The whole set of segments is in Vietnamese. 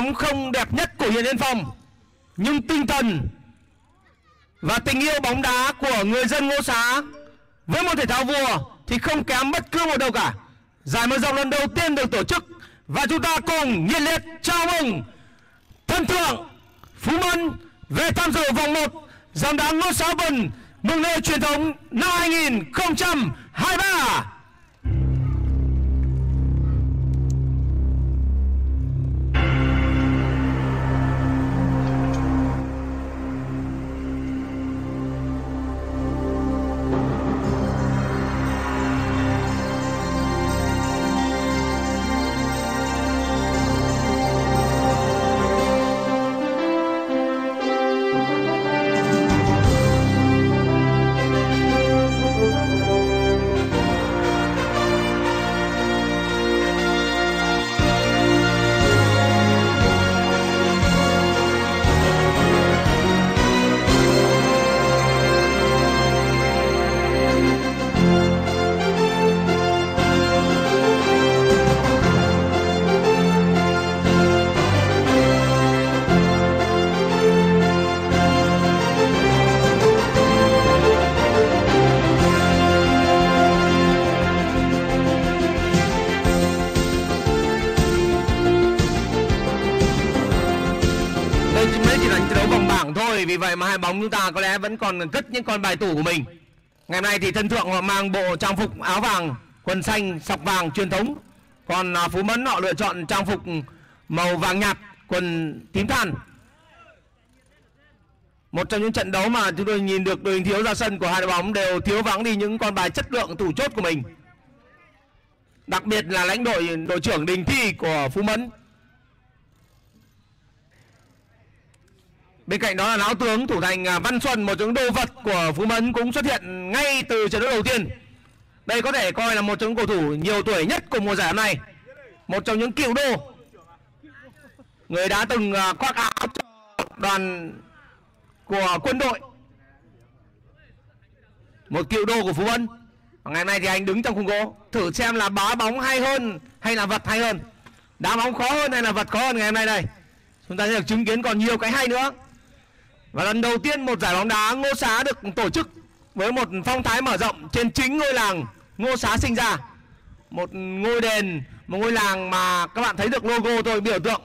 bóng không đẹp nhất của huyện Yên Phong nhưng tinh thần và tình yêu bóng đá của người dân Ngô Xá với môn thể thao vua thì không kém bất cứ một đâu cả. Giải mở rộng lần đầu tiên được tổ chức và chúng ta cùng nhiệt liệt chào mừng thân thượng Phú Mân về tham dự vòng 1 giải đá Ngô Xá Vân mừng lễ truyền thống năm 2023. Mà hai bóng chúng ta có lẽ vẫn còn cất những con bài tủ của mình. Ngày hôm nay thì thân thượng họ mang bộ trang phục áo vàng, Quần xanh, sọc vàng truyền thống. Còn à, Phú Mẫn họ lựa chọn trang phục màu vàng nhạt, Quần tím than. Một trong những trận đấu mà chúng tôi nhìn được đội hình thiếu ra sân của hai đội bóng Đều thiếu vắng đi những con bài chất lượng thủ chốt của mình. Đặc biệt là lãnh đội đội trưởng Đình Thi của Phú Mẫn. Bên cạnh đó là lão tướng thủ thành à, Văn Xuân, một trong đồ vật của Phú Mẫn cũng xuất hiện ngay từ trận đấu đầu tiên. Đây có thể coi là một trong những cầu thủ nhiều tuổi nhất của mùa giải này nay. Một trong những cựu đô. Người đã từng à, khoác áo cho đoàn của quân đội. Một cựu đô của Phú vân Và ngày hôm nay thì anh đứng trong khung gỗ, thử xem là bá bóng hay hơn hay là vật hay hơn. Đá bóng khó hơn hay là vật khó hơn ngày hôm nay đây. Chúng ta sẽ được chứng kiến còn nhiều cái hay nữa. Và lần đầu tiên một giải bóng đá Ngô Xá được tổ chức với một phong thái mở rộng trên chính ngôi làng Ngô Xá sinh ra. Một ngôi đền, một ngôi làng mà các bạn thấy được logo tôi biểu tượng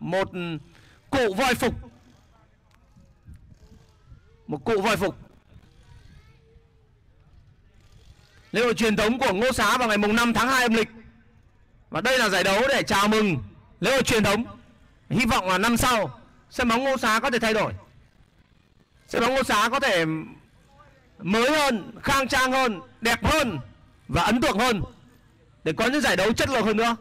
một cụ voi phục. Một cụ voi phục. Lễ hội truyền thống của Ngô Xá vào ngày mùng 5 tháng 2 âm lịch. Và đây là giải đấu để chào mừng lễ hội truyền thống. Hy vọng là năm sau sân bóng Ngô Xá có thể thay đổi. Sân bóng Ngô Xá có thể mới hơn, khang trang hơn, đẹp hơn và ấn tượng hơn để có những giải đấu chất lượng hơn nữa.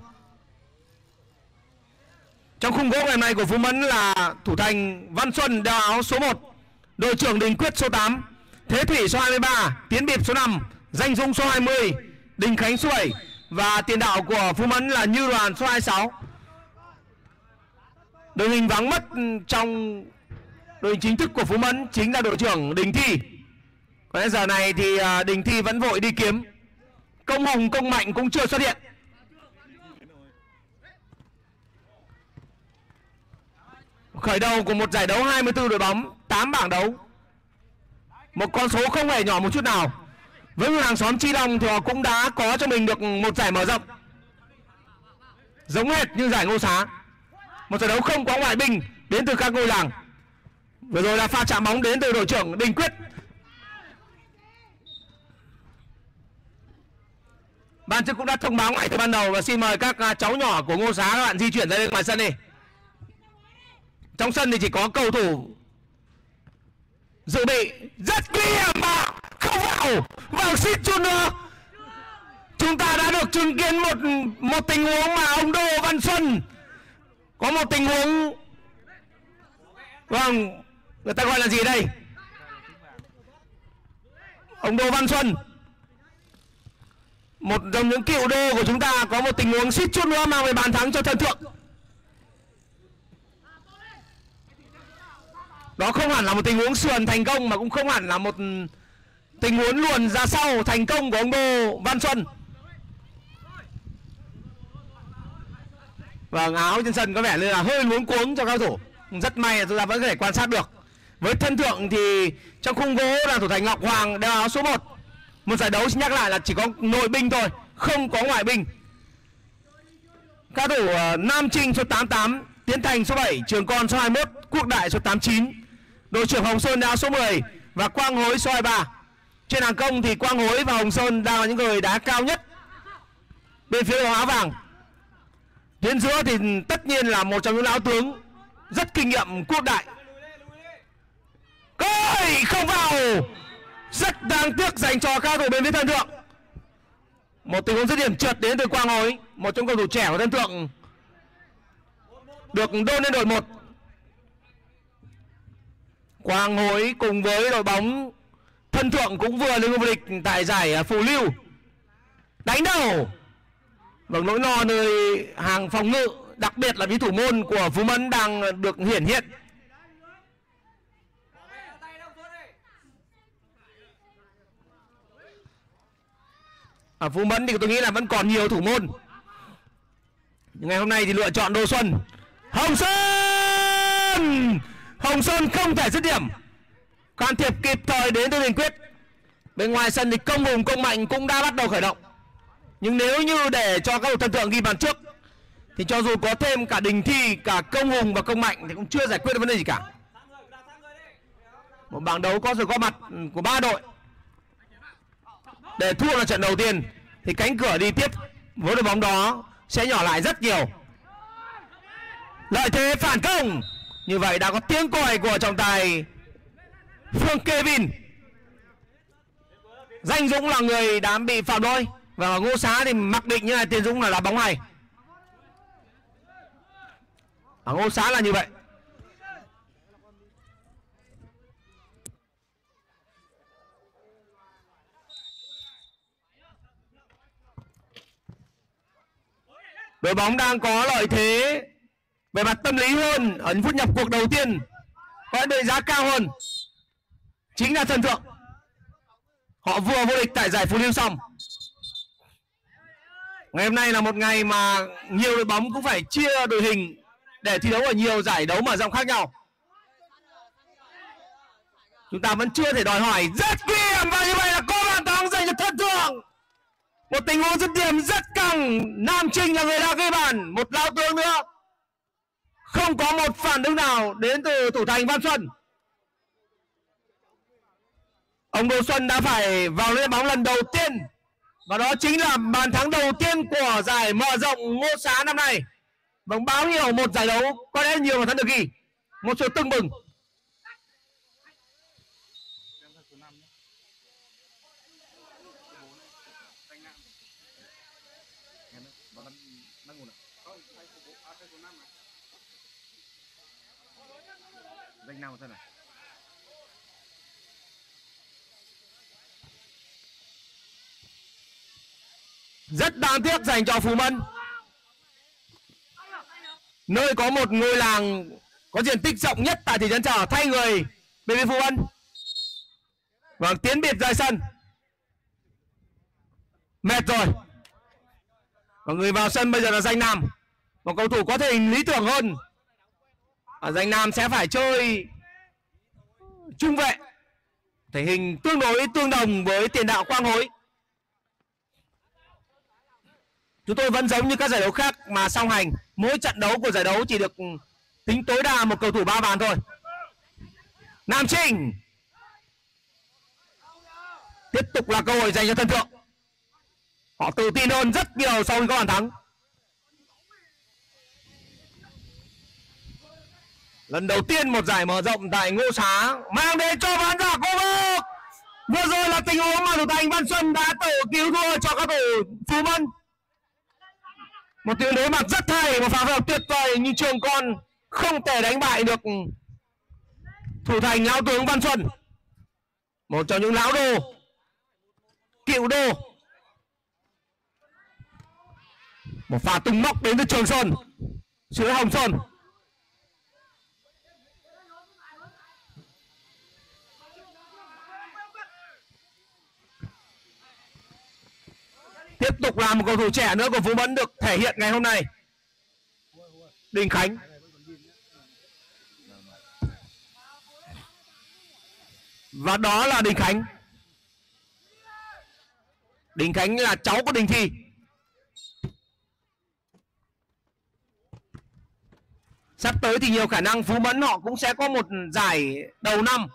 Trong khung gỗ ngày nay của Phú Mẫn là thủ thành Văn Xuân đeo áo số 1, đội trưởng Đình Quyết số 8, Thế Thủy số 23, Tiến Điệp số 5, Danh Dung số 20, Đình Khánh số 7 và tiền đạo của Phú Mẫn là Như Đoàn số 26. Đội hình vắng mất trong đội hình chính thức của Phú Mẫn chính là đội trưởng Đình Thi. Còn giờ này thì à, Đình Thi vẫn vội đi kiếm. Công Hùng, Công Mạnh cũng chưa xuất hiện. Khởi đầu của một giải đấu 24 đội bóng, 8 bảng đấu. Một con số không hề nhỏ một chút nào. Với người hàng xóm Chi Long thì họ cũng đã có cho mình được một giải mở rộng. Giống hệt như giải Ngô Xá. Một giải đấu không có ngoại binh đến từ các ngôi làng. Vừa rồi là pha chạm bóng đến từ đội trưởng Đình Quyết. Ban chức cũng đã thông báo ngay từ ban đầu và xin mời các à, cháu nhỏ của Ngô Xá, các bạn di chuyển ra đây ngoài sân đi. Trong sân thì chỉ có cầu thủ dự bị rất nguy hiểm mà không vào vào xin chút nữa chúng ta đã được chứng kiến một một tình huống mà ông Đô Văn Xuân có một tình huống vâng người ta gọi là gì đây ông Đô Văn Xuân một trong những cựu đô của chúng ta có một tình huống suýt chút nữa mang về bàn thắng cho thần thượng đó không hẳn là một tình huống sườn thành công mà cũng không hẳn là một tình huống luồn ra sau thành công của ông Đô Văn Xuân Vâng, áo trên sân có vẻ như là hơi luống cuống cho cao thủ. Rất may là chúng ta vẫn có thể quan sát được. Với thân thượng thì trong khung gỗ là thủ thành Ngọc Hoàng đeo áo số 1. Một giải đấu xin nhắc lại là chỉ có nội binh thôi, không có ngoại binh. các thủ uh, Nam Trinh số 88, Tiến Thành số 7, Trường Con số 21, Quốc Đại số 89, đội trưởng Hồng Sơn đeo số 10 và Quang Hối số 23. Trên hàng công thì Quang Hối và Hồng Sơn đang là những người đá cao nhất bên phía áo vàng Tuyến giữa thì tất nhiên là một trong những lão tướng rất kinh nghiệm quốc đại. Cơi không vào. Rất đáng tiếc dành cho cao thủ bên phía thân thượng. Một tình huống dứt điểm trượt đến từ Quang Hối, một trong cầu thủ trẻ của thân thượng được đôn lên đội một. Quang Hối cùng với đội bóng thân thượng cũng vừa lên vô địch tại giải Phù Lưu. Đánh đầu Vâng nỗi lo nơi hàng phòng ngự đặc biệt là với thủ môn của Phú Mẫn đang được hiển hiện. Ở Phú Mẫn thì tôi nghĩ là vẫn còn nhiều thủ môn. Nhưng ngày hôm nay thì lựa chọn Đô Xuân. Hồng Sơn! Hồng Sơn không thể dứt điểm. Can thiệp kịp thời đến từ Đình Quyết. Bên ngoài sân thì công hùng, công mạnh cũng đã bắt đầu khởi động nhưng nếu như để cho các thần tượng ghi bàn trước, thì cho dù có thêm cả đình thi, cả công hùng và công mạnh thì cũng chưa giải quyết được vấn đề gì cả một bảng đấu có sự có mặt của ba đội để thua là trận đầu tiên, thì cánh cửa đi tiếp với đội bóng đó sẽ nhỏ lại rất nhiều. Lợi thế phản công. Như vậy đã có tiếng còi của trọng tài phương kevin danh dũng là người đã bị phạm đôi và ngô xá thì mặc định như này tiền dũng là đá bóng này. Ở ngô xá là như vậy. Đội bóng đang có lợi thế về mặt tâm lý hơn ở những phút nhập cuộc đầu tiên. Có đội giá cao hơn. Chính là thần thượng. Họ vừa vô địch tại giải phú lưu xong. Ngày hôm nay là một ngày mà nhiều đội bóng cũng phải chia đội hình để thi đấu ở nhiều giải đấu mở rộng khác nhau. Chúng ta vẫn chưa thể đòi hỏi. Rất nguy hiểm và như vậy là có bàn thắng dành cho thân thượng. Một tình huống dứt điểm rất căng. Nam Trinh là người đã ghi bàn, một lao tướng nữa. Không có một phản ứng nào đến từ thủ thành Văn Xuân. Ông Đỗ Xuân đã phải vào lên bóng lần đầu tiên và đó chính là bàn thắng đầu tiên của giải mở rộng Ngô Xá năm nay. Vâng báo hiệu một giải đấu có lẽ nhiều bàn thắng được ghi. Một sự tưng bừng. Danh nào thôi này? rất đáng tiếc dành cho Phú Mân. Nơi có một ngôi làng có diện tích rộng nhất tại thị trấn Trở thay người bên phía Phú Mân. Vâng, tiến biệt rời sân. Mệt rồi. Và người vào sân bây giờ là danh nam. Một cầu thủ có thể hình lý tưởng hơn ở danh nam sẽ phải chơi trung vệ. Thể hình tương đối tương đồng với tiền đạo quang hối. Chúng tôi vẫn giống như các giải đấu khác mà song hành. Mỗi trận đấu của giải đấu chỉ được tính tối đa một cầu thủ ba bàn thôi. Nam trinh. Tiếp tục là cơ hội dành cho thân thượng. Họ tự tin hơn rất nhiều sau khi có bàn thắng. Lần đầu tiên một giải mở rộng tại ngô xá, mang đến cho khán giả cô vực vừa rồi là tình huống mà thủ thành văn xuân đã tự cứu thua cho các thủ phú mân một tiếng đối mặt rất hay, một pha phối hợp tuyệt vời nhưng trường con không thể đánh bại được thủ thành lão tướng văn xuân. Một trong những lão đô, cựu đô. Một pha tung móc đến từ trường sơn sứ hồng sơn. Tiếp tục là một cầu thủ trẻ nữa của Phú Mẫn được thể hiện ngày hôm nay. Đình Khánh. Và đó là Đình Khánh. Đình Khánh là cháu của Đình Thi. Sắp tới thì nhiều khả năng Phú Mẫn họ cũng sẽ có một giải đầu năm.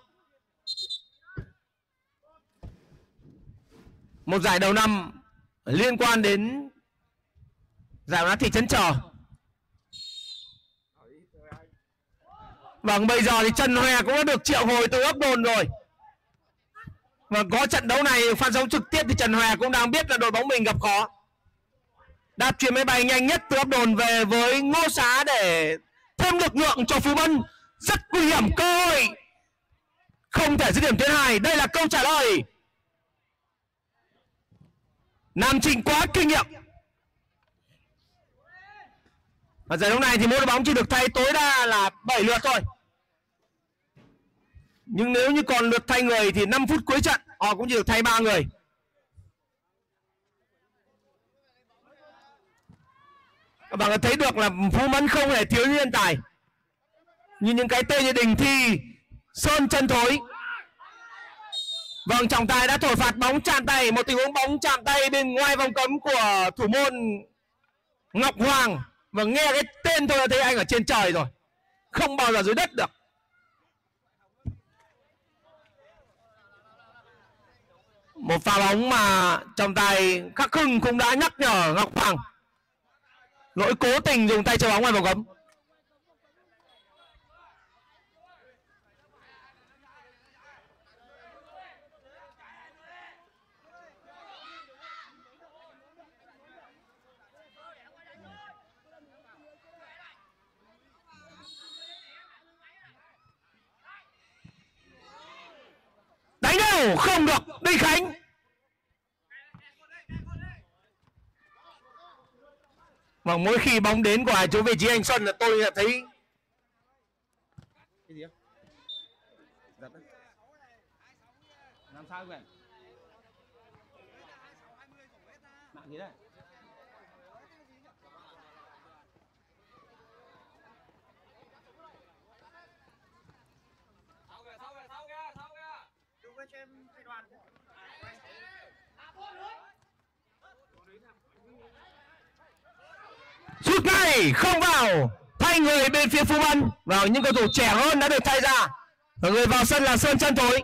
Một giải đầu năm liên quan đến giải bóng đá thị trấn trò vâng bây giờ thì Trần Hòe cũng đã được triệu hồi từ ấp đồn rồi. Và có trận đấu này phát sóng trực tiếp thì Trần Hòe cũng đang biết là đội bóng mình gặp khó. Đạp chuyến máy bay nhanh nhất từ ấp đồn về với ngô xá để thêm lực lượng cho phú mân rất nguy hiểm, cơ hội. Không thể dứt điểm tuyến hai. Đây là câu trả lời nam trịnh quá kinh nghiệm. Và giải đấu này thì mỗi đội bóng chỉ được thay tối đa là 7 lượt thôi. Nhưng nếu như còn lượt thay người thì 5 phút cuối trận, họ cũng chỉ được thay ba người. Các bạn có thấy được là phú mẫn không hề thiếu nhân tài như những cái tên như đình thi, sơn chân thối vâng trọng tài đã thổi phạt bóng chạm tay. Một tình huống bóng chạm tay bên ngoài vòng cấm của thủ môn ngọc hoàng. Và nghe cái tên thôi là thấy anh ở trên trời rồi. Không bao giờ dưới đất được. Một pha bóng mà trọng tài khắc hưng cũng đã nhắc nhở ngọc hoàng. Lỗi cố tình dùng tay chơi bóng ngoài vòng cấm đánh đâu không được. Đinh khánh. Và mỗi khi bóng đến của chú vị trí anh Xuân là tôi là thấy cái gì làm sao vậy? Mạng gì đấy? Sút ngay không vào, thay người bên phía Phú Văn, vào những cầu thủ trẻ hơn đã được thay ra. Và người vào sân là Sơn chân thối.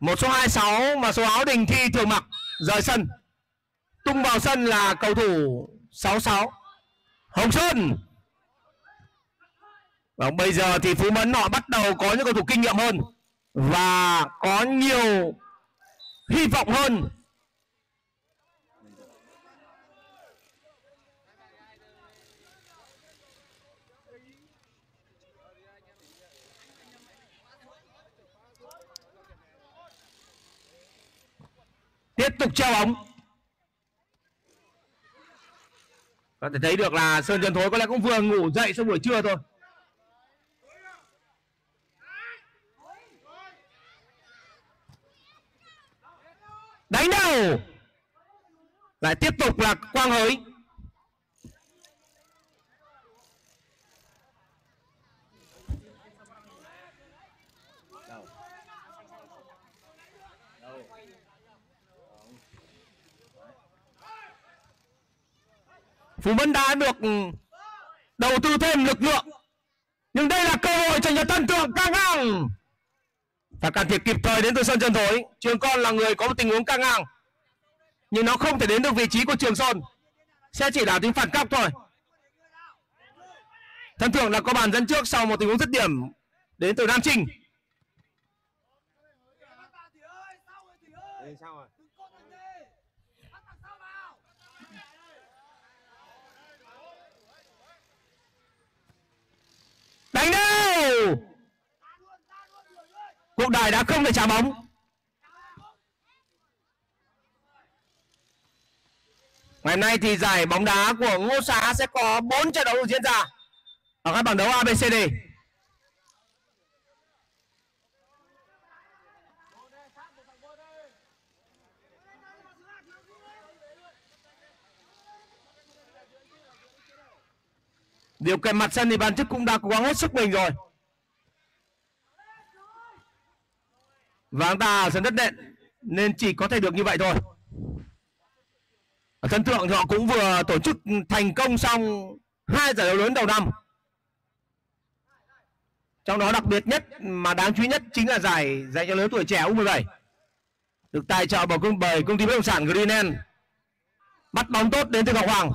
Một số 26 mà số áo Đình Thi thường mặc rời sân. Tung vào sân là cầu thủ 66 Hồng Sơn. Và bây giờ thì Phú Mẫn họ bắt đầu có những cầu thủ kinh nghiệm hơn và có nhiều hy vọng hơn. Tiếp tục treo bóng. Có thể thấy được là sơn trần thối có lẽ cũng vừa ngủ dậy sau buổi trưa thôi. Đánh đầu lại tiếp tục là quang hới. Phú mẫn đã được ừ, đầu tư thêm lực lượng. Nhưng đây là cơ hội cho nhật tân tượng căng ngang. Và can thiệp kịp thời đến từ sân chân thối trường con là người có một tình huống căng ngang. Nhưng nó không thể đến được vị trí của trường Sơn, sẽ chỉ là tính phản cóc thôi. Thân thượng là có bàn dẫn trước sau một tình huống dứt điểm đến từ nam trinh đánh đâu? Cuộc đời đã không thể trả bóng. Ngày hôm nay thì giải bóng đá của ngô xá sẽ có 4 trận đấu được diễn ra ở các bảng đấu abcd điều kiện mặt sân thì ban chức cũng đã cố gắng hết sức mình rồi. Và chúng ta ở sân đất nện nên chỉ có thể được như vậy thôi. Ở sân thượng thì họ cũng vừa tổ chức thành công xong hai giải đấu lớn đầu năm. Trong đó đặc biệt nhất mà đáng chú ý nhất chính là giải dành cho lứa tuổi trẻ U17 được tài trợ bởi công, bởi công ty bất động sản Greenland bắt bóng tốt đến từ Ngọc Hoàng.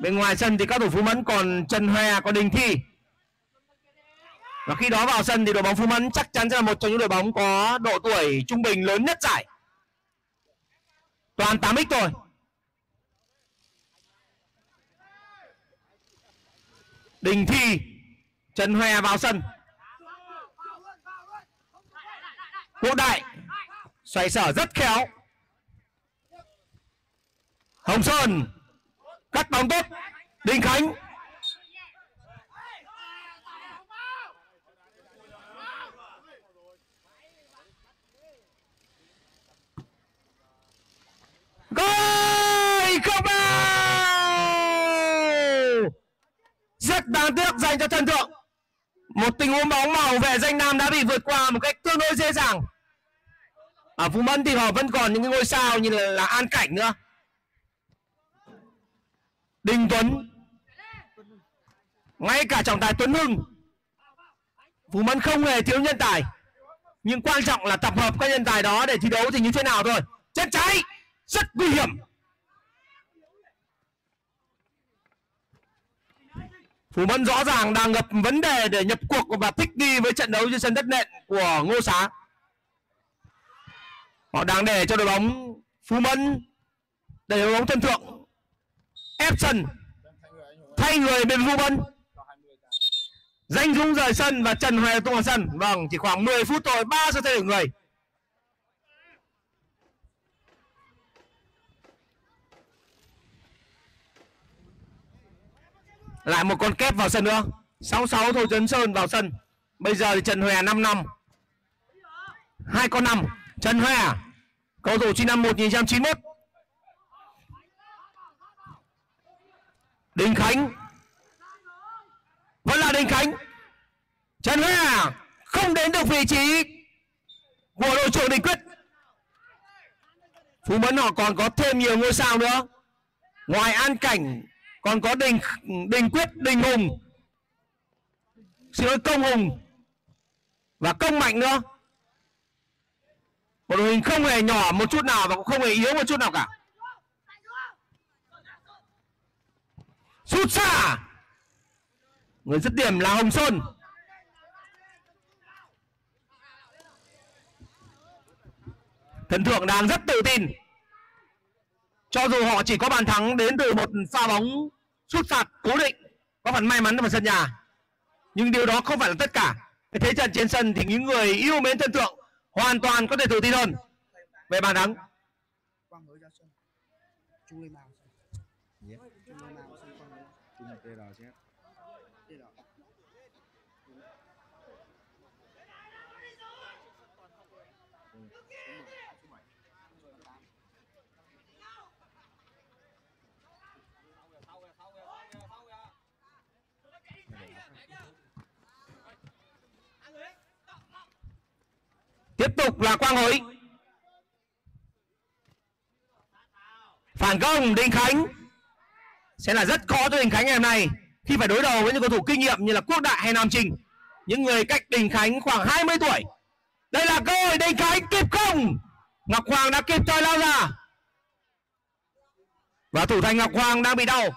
Bên ngoài sân thì các thủ Phú Mẫn, còn Trần Hoe có Đình Thi. Và khi đó vào sân thì đội bóng Phú Mẫn chắc chắn sẽ là một trong những đội bóng có độ tuổi trung bình lớn nhất giải. Toàn 8x thôi. Đình Thi, Trần Hoe vào sân. Quốc Đại xoay sở rất khéo. Hồng Sơn cắt bóng tốt. Đình Khánh. Gol không bao rất đáng tiếc dành cho thần Thượng. Một tình huống bóng màu về danh Nam đã bị vượt qua một cách tương đối dễ dàng. Ở Phú Mân thì họ vẫn còn những cái ngôi sao như là, là An Cảnh nữa. Đình Tuấn. Ngay cả trọng tài Tuấn Hưng. Phú Mẫn không hề thiếu nhân tài. Nhưng quan trọng là tập hợp các nhân tài đó để thi đấu thì như thế nào thôi. Chân trái rất nguy hiểm. Phú Mẫn rõ ràng đang gặp vấn đề để nhập cuộc và thích nghi với trận đấu trên sân đất nện của Ngô Xá. Họ đang để cho đội bóng Phú Mẫn để đội bóng thân thượng. Epson. Thay người bên Ruben Danh Dũng rời sân và Trần Hoài tung vào sân. Vâng, chỉ khoảng 10 phút thôi, ba sẽ thay đổi người. lại một con kép vào sân nữa. 66 thôi Trấn Sơn vào sân. Bây giờ thì Trần Hòe 5 năm. Hai con năm. Trần Hòe à? cầu thủ sinh năm 1991 Đình Khánh. Vẫn là Đình Khánh. Trần Hà không đến được vị trí của đội trưởng Đình Quyết. Phú Mẫn họ còn có thêm nhiều ngôi sao nữa. Ngoài An Cảnh, còn có đình đình quyết, đình hùng. Xin lỗi, công hùng. Và công mạnh nữa. Một đội hình không hề nhỏ một chút nào và cũng không hề yếu một chút nào cả. Sút xa. Người dứt điểm là hồng sơn. Thần thượng đang rất tự tin. Cho dù họ chỉ có bàn thắng đến từ một pha bóng sút phạt cố định, có phần may mắn vào sân nhà. Nhưng điều đó không phải là tất cả. Thế trận trên sân thì những người yêu mến thần tượng hoàn toàn có thể tự tin hơn. Về bàn thắng tiếp tục là quang hối phản công đình khánh sẽ là rất khó cho đình khánh ngày hôm nay. Khi phải đối đầu với những cầu thủ kinh nghiệm như là quốc đại hay nam trình những người cách đình khánh khoảng 20 tuổi. Đây là cơ hội đình khánh kịp không? Ngọc hoàng đã kịp thời lao ra. Và thủ thành ngọc hoàng đang bị đau.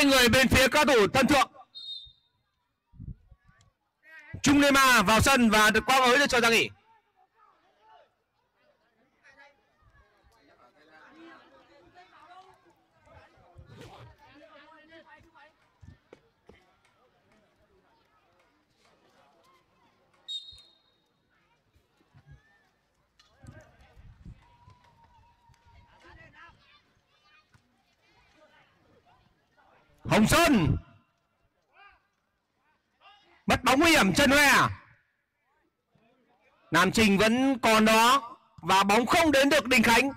Hai người bên phía các thủ tân thượng. Trung Lema vào sân và được quang ới được cho ra nghỉ. Hồng Sơn. Mất bóng nguy hiểm chân Hoe à? Nam Trình vẫn còn đó Và bóng không đến được Đình Khánh.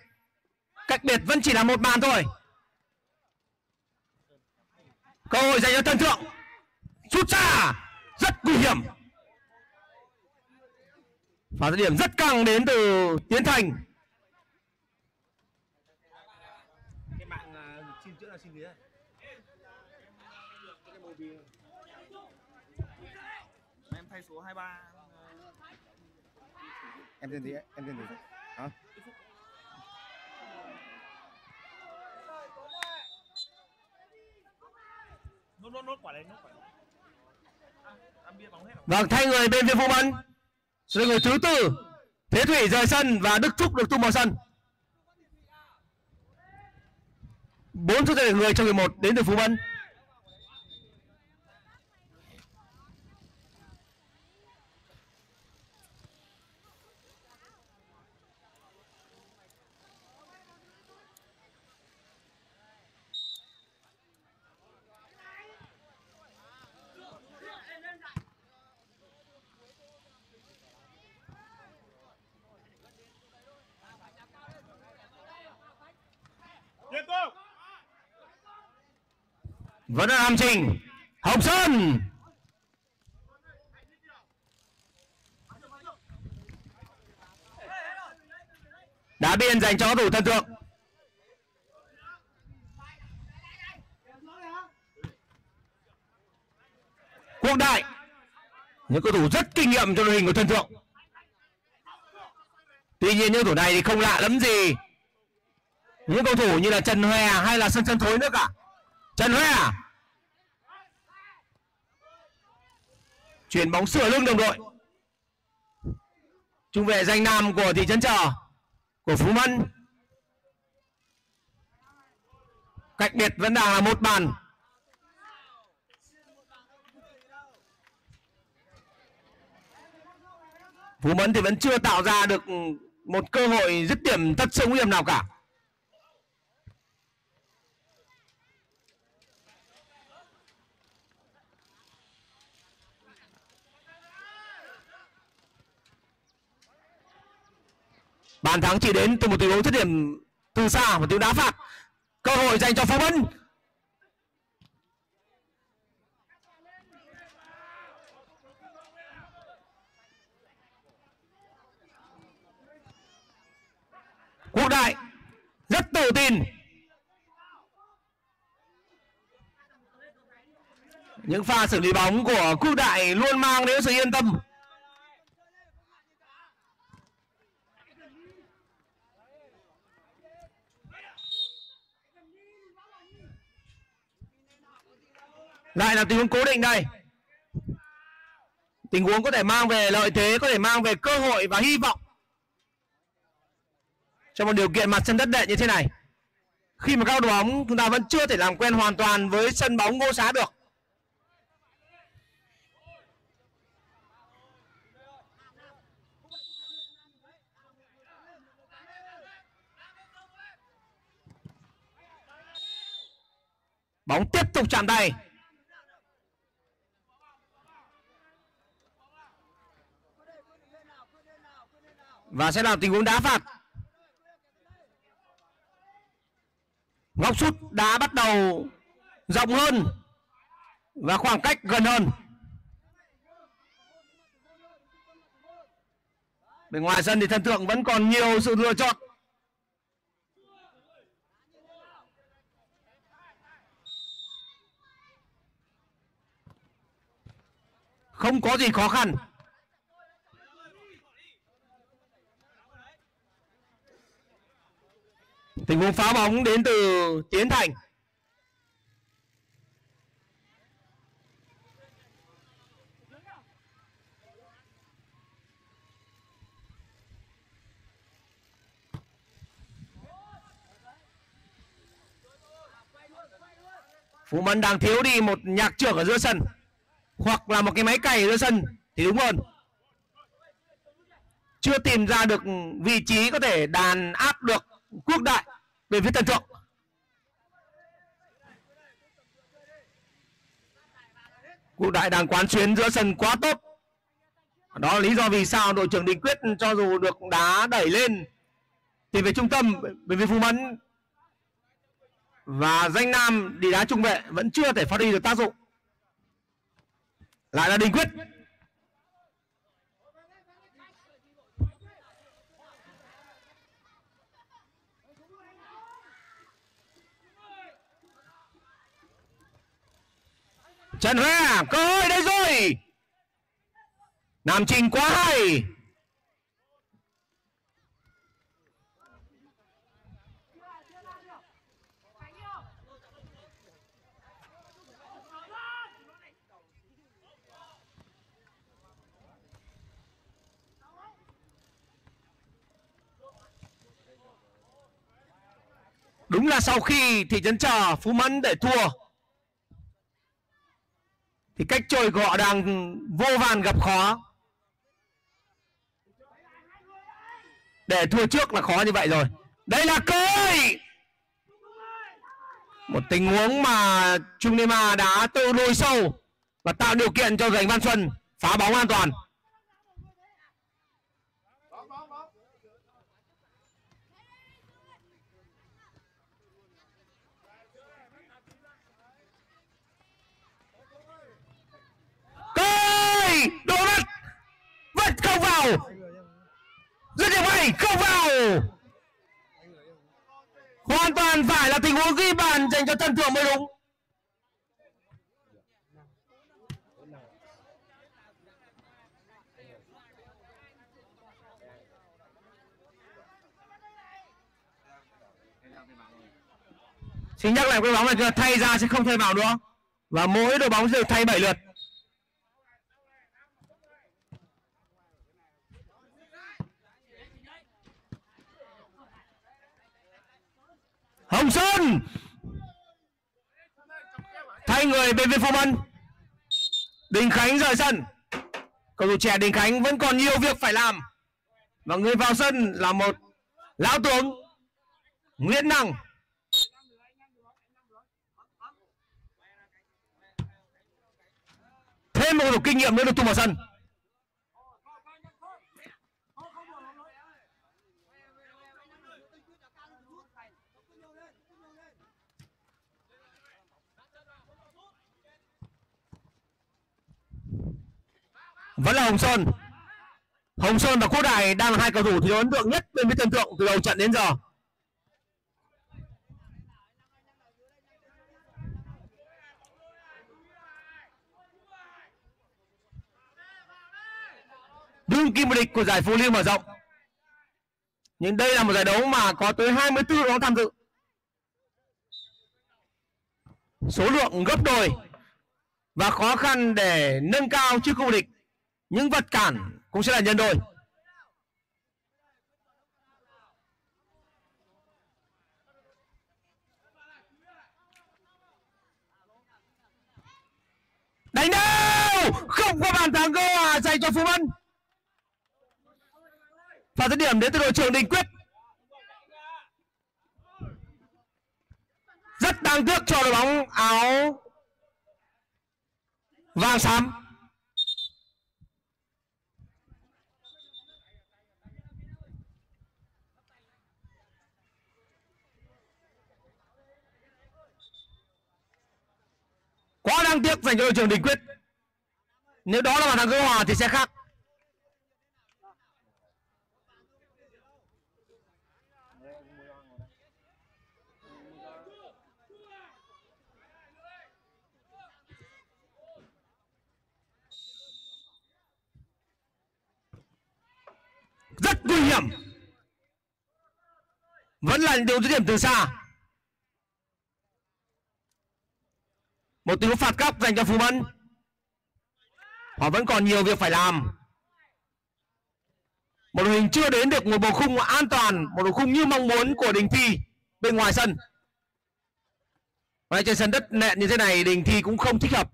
Cách biệt vẫn chỉ là một bàn thôi. Cơ hội dành cho Tân Thượng. Sút xa, Rất nguy hiểm. Và điểm rất căng đến từ Tiến Thành cái mạng à, xin chữa là xin gì đấy em thay số 23 em tên gì ấy? em tên gì hả nốt nốt nốt quả đấy nốt quả đấy à, ăn bia bóng hết rồi Vâng, thay người bên phía Vũ Mẫn. Rồi người thứ tư, Thế Thủy rời sân và Đức Thúc được tung vào sân. Bốn số tiền người trong người một đến từ Phú Mẫn. tiếp tục vẫn là Nam Trình. Hồng Sơn. Đá biên dành cho thủ thân thượng Quốc Đại. Những cầu thủ rất kinh nghiệm cho đội hình của thân thượng Tuy nhiên những thủ này thì không lạ lắm gì. Những cầu thủ như là Trần Hòe hay là Sơn Sơn Thối nữa cả. Trần Hòe. Chuyển bóng sửa lưng đồng đội. Trung vệ danh nam của thị trấn Trờ của Phú Mân. Cách biệt vẫn đang là một bàn. Phú Mẫn thì vẫn chưa tạo ra được một cơ hội dứt điểm thật sự nguy hiểm nào cả. Bàn thắng chỉ đến từ một tình huống dứt điểm từ xa một tiếng đá phạt. Cơ hội dành cho Phú Vân. Quốc Đại rất tự tin. Những pha xử lý bóng của Quốc Đại luôn mang đến sự yên tâm. Lại là tình huống cố định đây. Tình huống có thể mang về lợi thế, có thể mang về cơ hội và hy vọng. Trong một điều kiện mặt sân đất đệ như thế này khi mà các đội bóng chúng ta vẫn chưa thể làm quen hoàn toàn với sân bóng ngô xá được. Bóng tiếp tục chạm tay. Và sẽ là tình huống đá phạt. Góc sút đá bắt đầu rộng hơn và khoảng cách gần hơn. Bên ngoài sân thì thần tượng vẫn còn nhiều sự lựa chọn. Không có gì khó khăn. tình huống phá bóng đến từ tiến thành. Phú Mẫn đang thiếu đi một nhạc trưởng ở giữa sân, Hoặc là một cái máy cày ở giữa sân Thì đúng hơn. Chưa tìm ra được vị trí có thể đàn áp được quốc đại về phía tân thượng. Cụ đại đang quán xuyến giữa sân quá tốt. Đó là lý do vì sao đội trưởng đình quyết cho dù được đá đẩy lên, thì về trung tâm, về phía phú mẫn và danh nam đi đá trung vệ vẫn chưa thể phát huy được tác dụng. Lại là đình quyết. Trần Hoa, cơ hội đây rồi. Nam Trinh quá hay. Đúng là sau khi thị trấn chờ Phú Mẫn để thua thì cách chơi của họ đang vô vàn gặp khó. Để thua trước là khó như vậy rồi. Đây là cơ hội một tình huống mà Trung Nema đã tự lùi sâu và tạo điều kiện cho Gành Văn Xuân phá bóng an toàn. Cây đổ đất. Vật không vào. Dứt điểm hay không vào. Hoàn toàn phải là tình huống ghi bàn dành cho Tân Thượng mới đúng. Xin nhắc lại cái bóng này thay ra sẽ không thay vào nữa. Và mỗi đội bóng sẽ được thay 7 lượt. Hồng Sơn. Thay người bên phía phong ân Đình Khánh rời sân. Cầu thủ trẻ Đình Khánh vẫn còn nhiều việc phải làm. Và người vào sân là một lão tướng Nguyễn Năng. Thêm một cầu thủ kinh nghiệm nữa được tung vào sân. Vẫn là Hồng Sơn. Hồng Sơn và Quốc Đại đang là hai cầu thủ thiếu ấn tượng nhất bên phía Tân Thượng từ đầu trận đến giờ. Đương kim vô địch của giải Phú Liêu mở rộng. Nhưng đây là một giải đấu mà có tới 24 đội bóng tham dự. Số lượng gấp đôi và khó khăn để nâng cao chức vô địch những vật cản cũng sẽ là nhân đôi. Đánh đâu? Không có bàn thắng cơ à dành cho phú vân. Và dứt điểm đến từ đội trưởng đình quyết. Rất đáng tiếc cho đội bóng áo vàng xám. Quá đáng tiếc dành cho đội trưởng đình quyết. Nếu đó là bàn thắng gỡ hòa thì sẽ khác. Rất nguy hiểm. Vẫn là điều dứt điểm từ xa. Một tình huống phạt góc dành cho phú mẫn họ vẫn còn nhiều việc phải làm. Một đội hình chưa đến được một bầu khung an toàn, một bầu khung như mong muốn của đình thi bên ngoài sân. Và trên sân đất nện như thế này, Đình Thi cũng không thích hợp.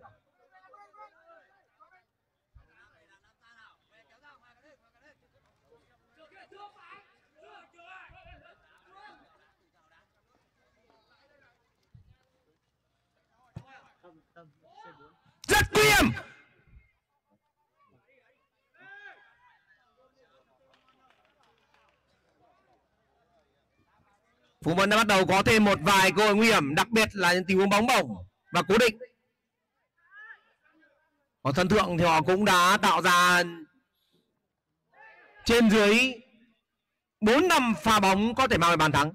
Rất nguy hiểm. Phú Vân đã bắt đầu có thêm một vài cơ hội nguy hiểm, đặc biệt là những tình huống bóng bổng và cố định. Ở thân thượng thì họ cũng đã tạo ra trên dưới 4 năm pha bóng có thể mang về bàn thắng.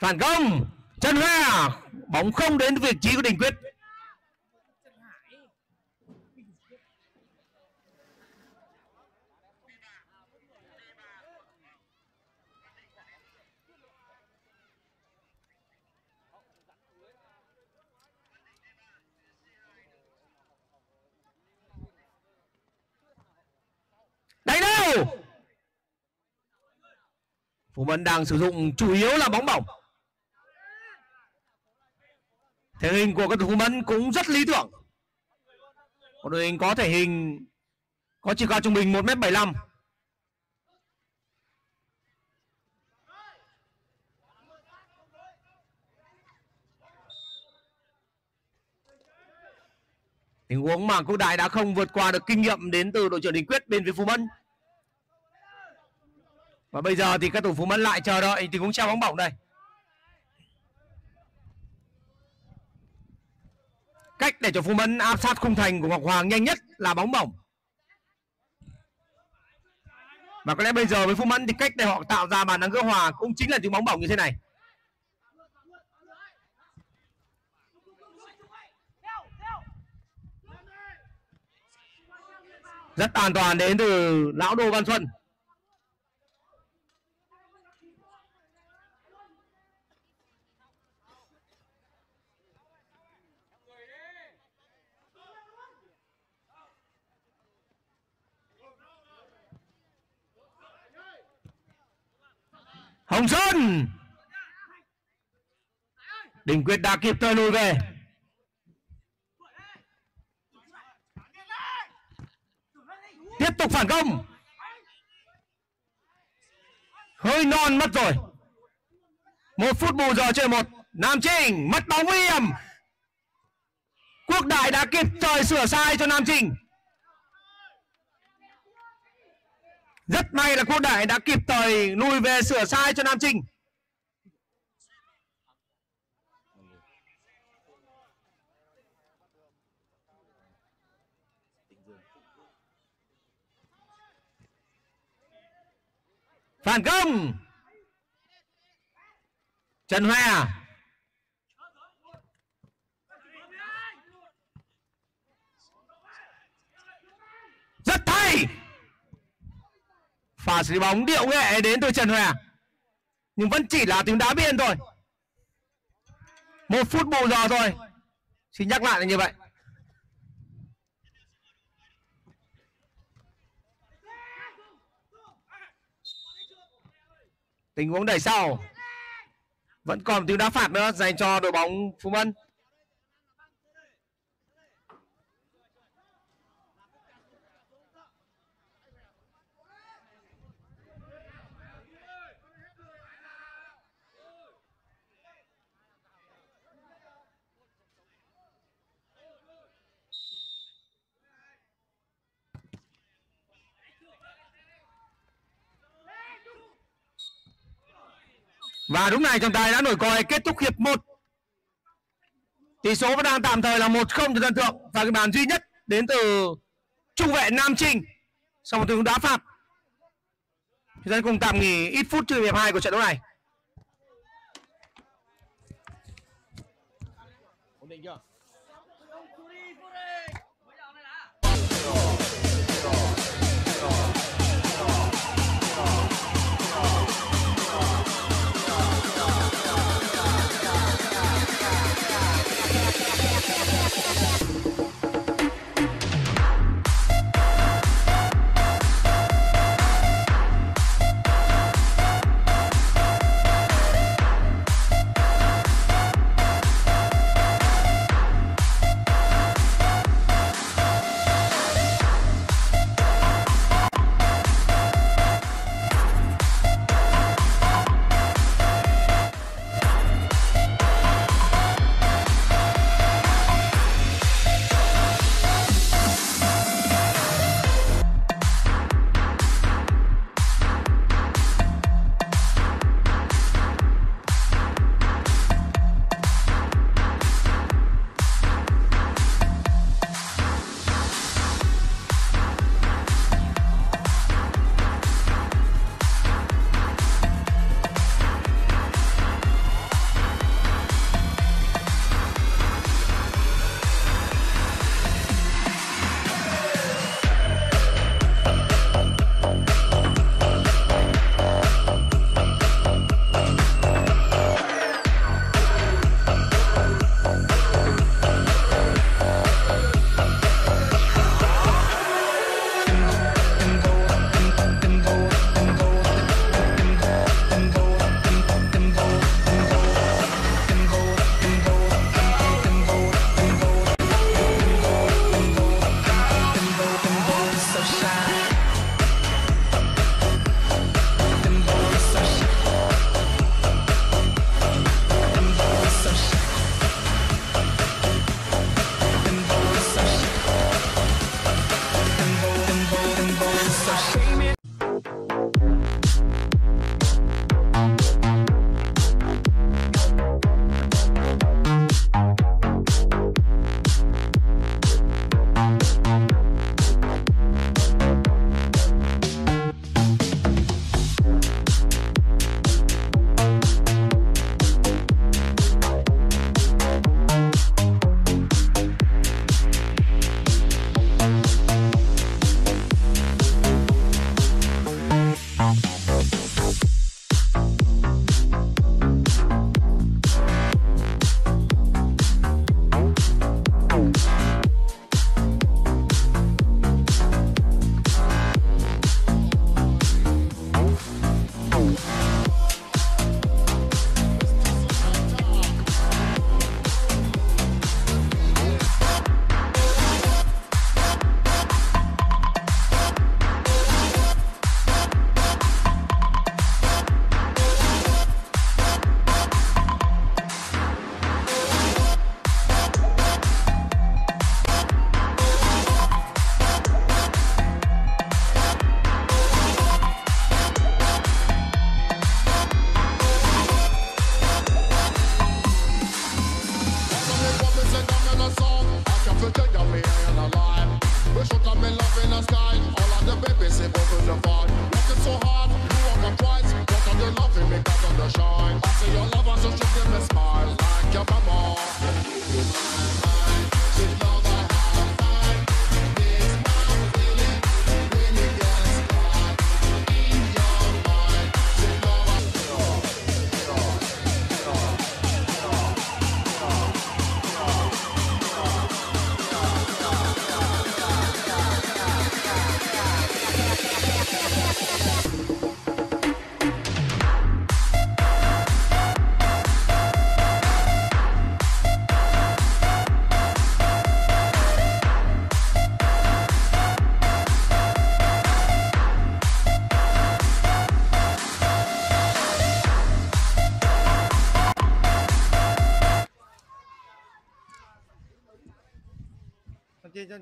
Phản công, trần hoa, bóng không đến vị trí của đình quyết. Đánh đâu? Phú Mân đang sử dụng chủ yếu là bóng bổng thể hình của các thủ mẫn cũng rất lý tưởng. Một đội hình có thể hình, có chiều cao trung bình 1m75 tình huống mà quốc đại đã không vượt qua được kinh nghiệm đến từ đội trưởng đình quyết bên phía phú mẫn. Và bây giờ thì các thủ phú mẫn lại chờ đợi tình huống treo bóng bổng đây. Cách để cho Phú Mẫn áp sát khung thành của Ngọc Hoàng nhanh nhất là bóng bổng. Và có lẽ bây giờ với Phú Mẫn thì cách để họ tạo ra bàn thắng gỡ hòa cũng chính là những bóng bổng như thế này. Rất an toàn đến từ lão Đô Văn Xuân. Hồng Sơn! Đình Quyết đã kịp thời lùi về. Tiếp tục phản công. Hơi non mất rồi. Một phút bù giờ chơi một. Nam Trinh mất bóng nguy hiểm. Quốc Đại đã kịp thời sửa sai cho Nam Trinh Rất may là cô Đại đã kịp thời lùi về sửa sai cho Nam Trinh. Phản công. Trần Hoa. Rất hay pha xử lý bóng, điệu nghệ đến từ Trần Hòe nhưng vẫn chỉ là tiếng đá biên thôi. Một phút bù giờ thôi. Xin nhắc lại là như vậy. Tình huống đẩy sau. Vẫn còn tiếng đá phạt nữa dành cho đội bóng Phú Mân. Và đúng này, trọng tài đã nổi còi, kết thúc hiệp 1. Tỷ số vẫn đang tạm thời là 1-0 cho Tân thượng và cái bàn duy nhất đến từ trung vệ Nam Trinh sau một tình huống đá phạt. Chúng ta cùng tạm nghỉ ít phút chơi hiệp 2 của trận đấu này.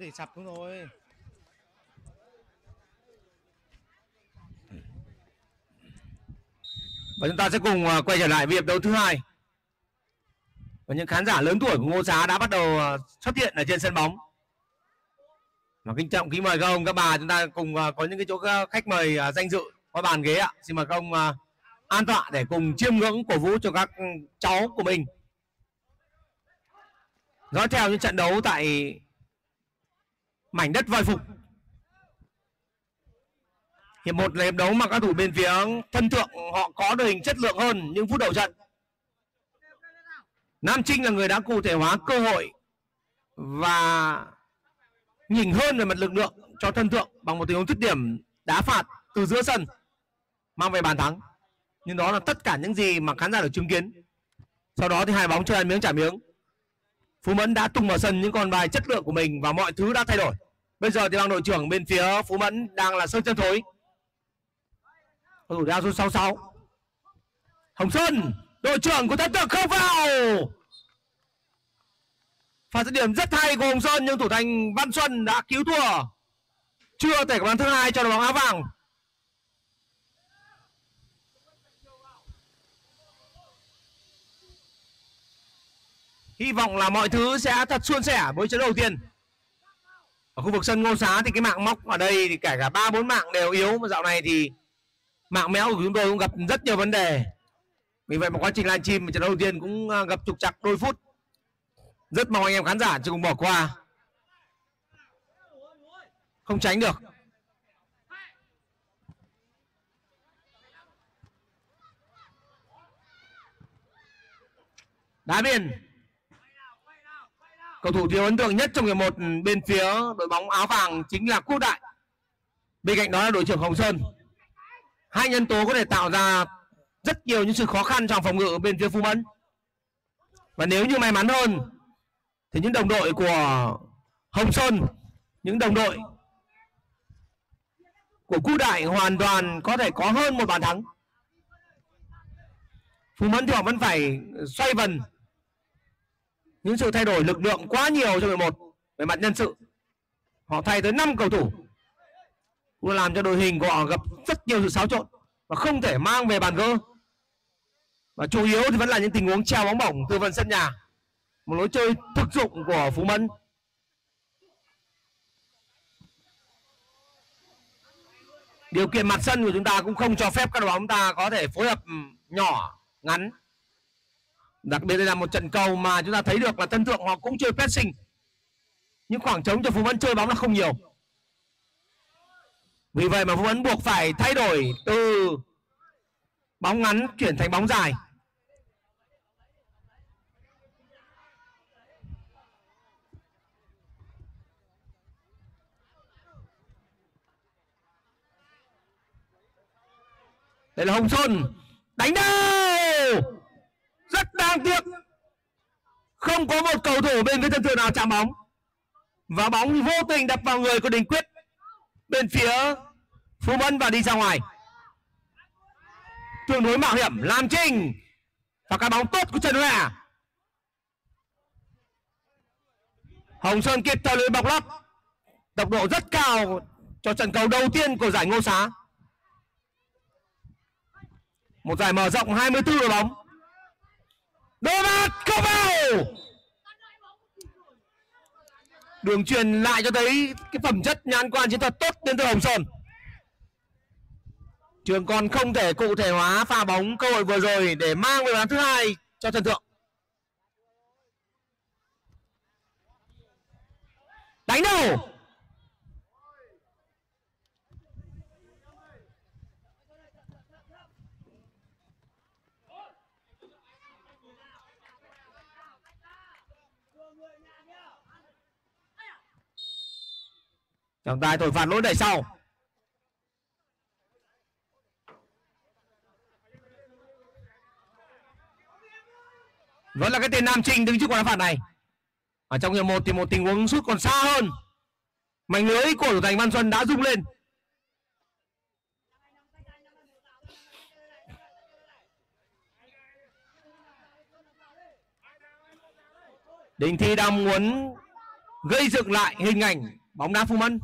Thì sập xuống rồi và chúng ta sẽ cùng à, quay trở lại việc đấu thứ hai. Và những khán giả lớn tuổi của Ngô Xá đã bắt đầu à, xuất hiện ở trên sân bóng. Và kính trọng, kính mời các ông, các bà, chúng ta cùng à, có những cái chỗ khách mời danh dự có bàn ghế ạ. Xin mời các ông an tọa để cùng chiêm ngưỡng cổ vũ cho các ừ, cháu của mình. Dõi theo những trận đấu tại mảnh đất voi phục. Hiệp một là hiệp đấu mà các thủ bên phía thân thượng họ có đội hình chất lượng hơn những phút đầu trận. Nam Trinh là người đã cụ thể hóa cơ hội và nhìn hơn về mặt lực lượng cho thân thượng bằng một tình huống dứt điểm đá phạt từ giữa sân, mang về bàn thắng. Nhưng đó là tất cả những gì mà khán giả được chứng kiến. Sau đó thì hai bóng chơi ăn miếng trả miếng. Phú Mẫn đã tung vào sân những con bài chất lượng của mình và mọi thứ đã thay đổi. Bây giờ thì bằng đội trưởng bên phía Phú Mẫn đang là Sơn Chân Thối. Cầu thủ đeo số 66 Hồng Sơn, đội trưởng của thân tượng không vào. Pha dứt điểm rất hay của Hồng Sơn nhưng thủ thành Văn Xuân đã cứu thua. Chưa thể có bàn thứ hai cho đội bóng áo vàng. Hy vọng là mọi thứ sẽ thật suôn sẻ với trận đầu tiên. Ở khu vực sân ngô xá thì cái mạng móc ở đây thì kể cả ba bốn mạng đều yếu, mà dạo này thì mạng méo của chúng tôi cũng gặp rất nhiều vấn đề. Vì vậy mà quá trình livestream trận đầu tiên cũng à, gặp trục trặc đôi phút. Rất mong anh em khán giả chứ cùng bỏ qua. Không tránh được. Đá biên cầu thủ thiếu ấn tượng nhất trong hiệp một bên phía đội bóng áo vàng chính là quốc đại. Bên cạnh đó là đội trưởng hồng sơn. Hai nhân tố có thể tạo ra rất nhiều những sự khó khăn trong phòng ngự bên phía phú mẫn và nếu như may mắn hơn, thì những đồng đội của hồng sơn, những đồng đội của Cú đại hoàn toàn có thể có hơn một bàn thắng. Phú mẫn thì họ vẫn phải xoay vần những sự thay đổi lực lượng quá nhiều trong 11 về mặt nhân sự. Họ thay tới 5 cầu thủ. Cũng làm cho đội hình của họ gặp rất nhiều sự xáo trộn và không thể mang về bàn gỡ. Và chủ yếu thì vẫn là những tình huống treo bóng bổng từ phần sân nhà. Một lối chơi thực dụng của phú mẫn điều kiện mặt sân của chúng ta cũng không cho phép các đội bóng ta có thể phối hợp ừ, nhỏ, ngắn đặc biệt đây là một trận cầu mà chúng ta thấy được là tân thượng họ cũng chơi pressing. Nhưng khoảng trống cho phú mẫn chơi bóng là không nhiều. Vì vậy mà phú mẫn buộc phải thay đổi từ bóng ngắn chuyển thành bóng dài. Đây là hồng xuân đánh đâu? Rất đáng tiếc. Không có một cầu thủ bên phía thân thượng nào chạm bóng. Và bóng vô tình đập vào người của đình quyết. Bên phía phú mẫn và đi ra ngoài. Tương đối mạo hiểm làm trinh và cái bóng tốt của trần huệ. Hồng sơn kịp thời lưới bọc lót tốc độ rất cao cho trận cầu đầu tiên của giải ngô xá. Một giải mở rộng 24 đội bóng đôi bát không vào! Đường truyền lại cho thấy cái phẩm chất nhãn quan chiến thuật tốt đến từ hồng sơn. Trường còn không thể cụ thể hóa pha bóng cơ hội vừa rồi để mang về bàn thứ hai cho thần thượng đánh đầu trọng tài thổi phạt lỗi đẩy sau. Vẫn là cái tên nam trinh đứng trước quả đá phạt này. Ở trong hiệp một thì một tình huống sút còn xa hơn. Mảnh lưới của thủ thành văn xuân đã rung lên. Đình thi đang muốn gây dựng lại hình ảnh bóng đá Phú Mân.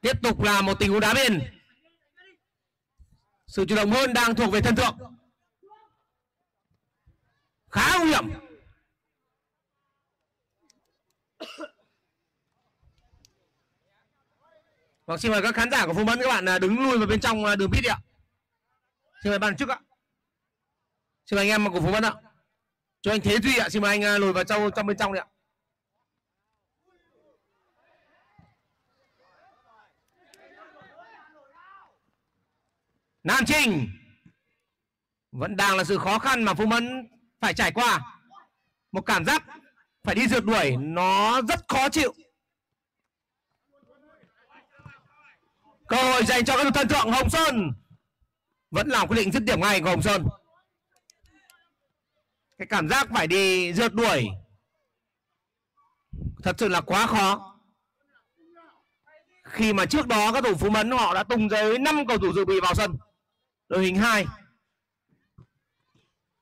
Tiếp tục là một tình huống đá biên sự chủ động hơn đang thuộc về thân thượng khá nguy hiểm Vâng, xin mời các khán giả của Phú Mẫn các bạn à, đứng lui vào bên trong à, đường pit đi ạ. Xin mời ban trước ạ. Xin mời anh em của Phú Mẫn ạ. Cho anh Thế Duy ạ, xin mời anh à, lùi vào trong trong bên trong đi ạ. Nam Trinh vẫn đang là sự khó khăn mà Phú Mẫn phải trải qua. Một cảm giác phải đi rượt đuổi, nó rất khó chịu. Cơ hội dành cho các thân thượng Hồng Sơn vẫn làm quyết định dứt điểm ngay của Hồng Sơn. Cái cảm giác phải đi rượt đuổi thật sự là quá khó khi mà trước đó các thủ Phú Mẫn họ đã tung tới 5 cầu thủ dự bị vào sân đội hình 2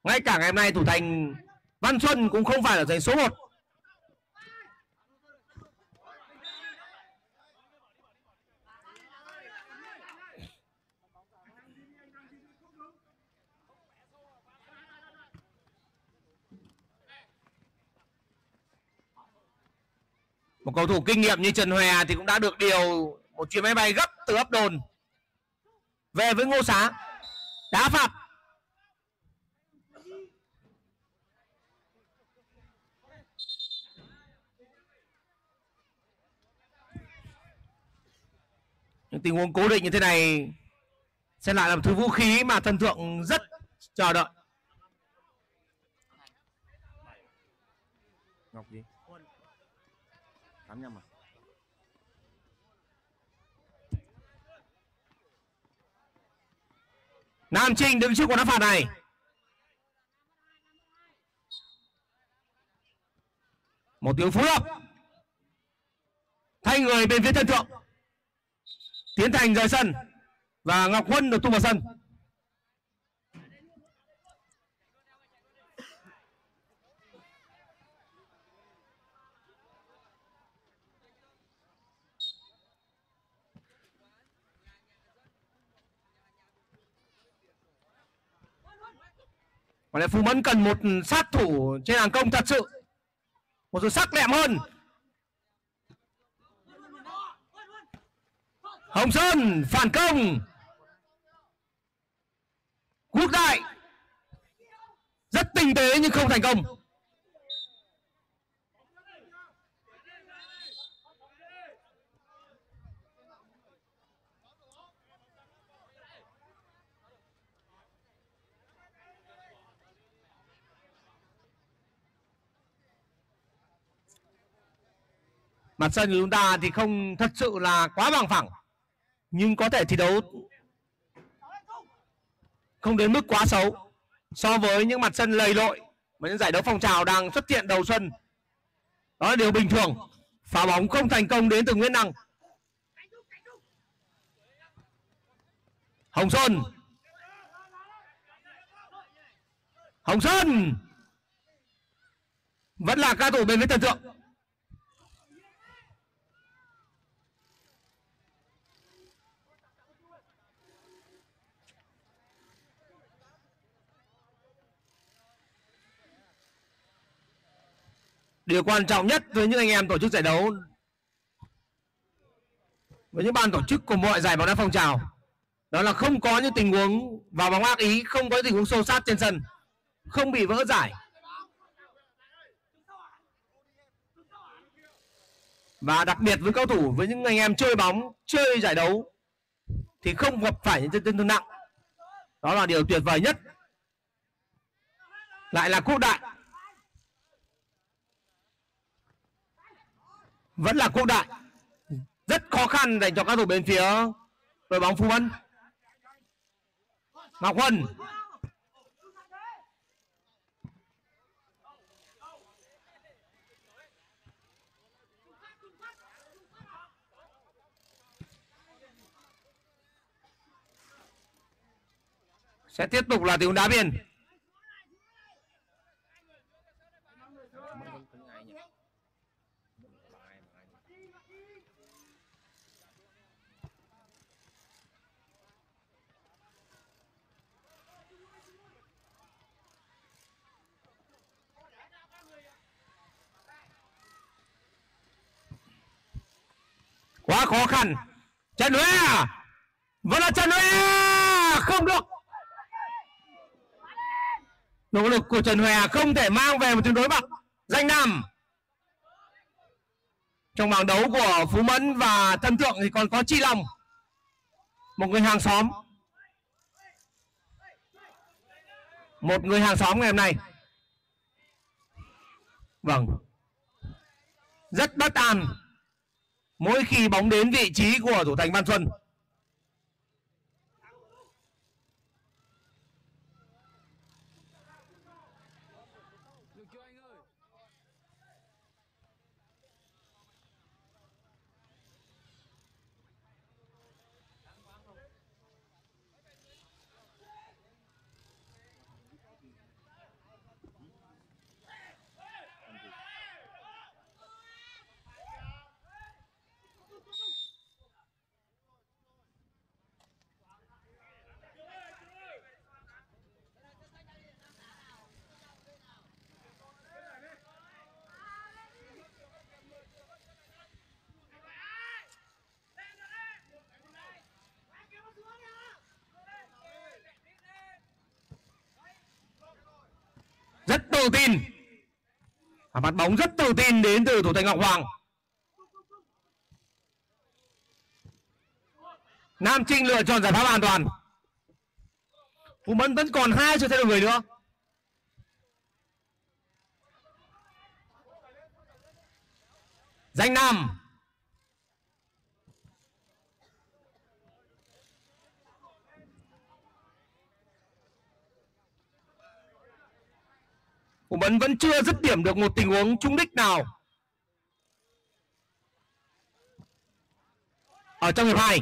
ngay cả ngày hôm nay thủ thành Văn Xuân cũng không phải là giành số 1 một cầu thủ kinh nghiệm như Trần Hòe thì cũng đã được điều một chuyến máy bay gấp từ ấp đồn. Về với Ngô Xá đá phạt những tình huống cố định như thế này sẽ lại là một thứ vũ khí mà thần thượng rất chờ đợi Ngọc gì? 85 à? Nam Trinh đứng trước quả đá phạt này. Một tiếng phối hợp. Thay người bên phía thân thượng. Tiến thành rời sân và ngọc huân được tung vào sân. Còn lại Phú Mẫn cần một sát thủ trên hàng công thật sự. Một sự sắc lẹm hơn. Hồng Sơn phản công. Quốc đại. Rất tinh tế nhưng không thành công. Mặt sân của chúng ta thì không thật sự là quá bằng phẳng. Nhưng có thể thi đấu không đến mức quá xấu so với những mặt sân lầy lội mà những giải đấu phong trào đang xuất hiện đầu xuân. Đó là điều bình thường. Phá bóng không thành công đến từ Nguyễn Năng. Hồng Sơn. Hồng Sơn. Vẫn là ca thủ bên phía thần tượng. Điều quan trọng nhất với những anh em tổ chức giải đấu, với những ban tổ chức của mọi giải bóng đá phong trào, đó là không có những tình huống vào bóng ác ý, không có những tình huống sâu sát trên sân, không bị vỡ giải. Và đặc biệt với cầu thủ, với những anh em chơi bóng, chơi giải đấu, thì không gặp phải những chấn thương nặng. Đó là điều tuyệt vời nhất. Lại là quốc đại. Vẫn là quốc đại. Rất khó khăn dành cho các thủ bên phía đội bóng phú vân. Ngọc huân. Sẽ tiếp tục là tình huống đá biên. Quá khó khăn. Trần huệ à? vẫn là trần huệ à? không được. Nỗ lực của trần huệ à? không thể mang về một tiếng đối mặt. Danh nam. Trong bảng đấu của phú mẫn và Tân thượng thì còn có chi long. Một người hàng xóm. Một người hàng xóm ngày hôm nay. Vâng. Rất bất an mỗi khi bóng đến vị trí của thủ thành Văn Xuân. rất tự tin. Và mặt bóng rất tự tin đến từ thủ thành Ngọc Hoàng. Nam Trinh lựa chọn giải pháp an toàn. Phú Mẫn vẫn còn hai sự thay đổi người nữa. Danh Nam của Mẫn vẫn chưa dứt điểm được một tình huống trúng đích nào. Ở trong hiệp hai.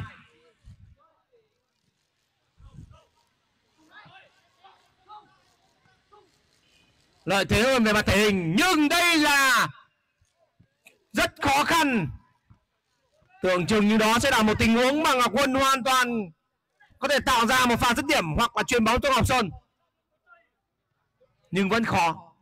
Lợi thế hơn về mặt thể hình, nhưng đây là rất khó khăn. Tưởng chừng như đó sẽ là một tình huống mà ngọc quân hoàn toàn có thể tạo ra một pha dứt điểm hoặc là chuyền bóng cho ngọc sơn. Nhưng vẫn khó.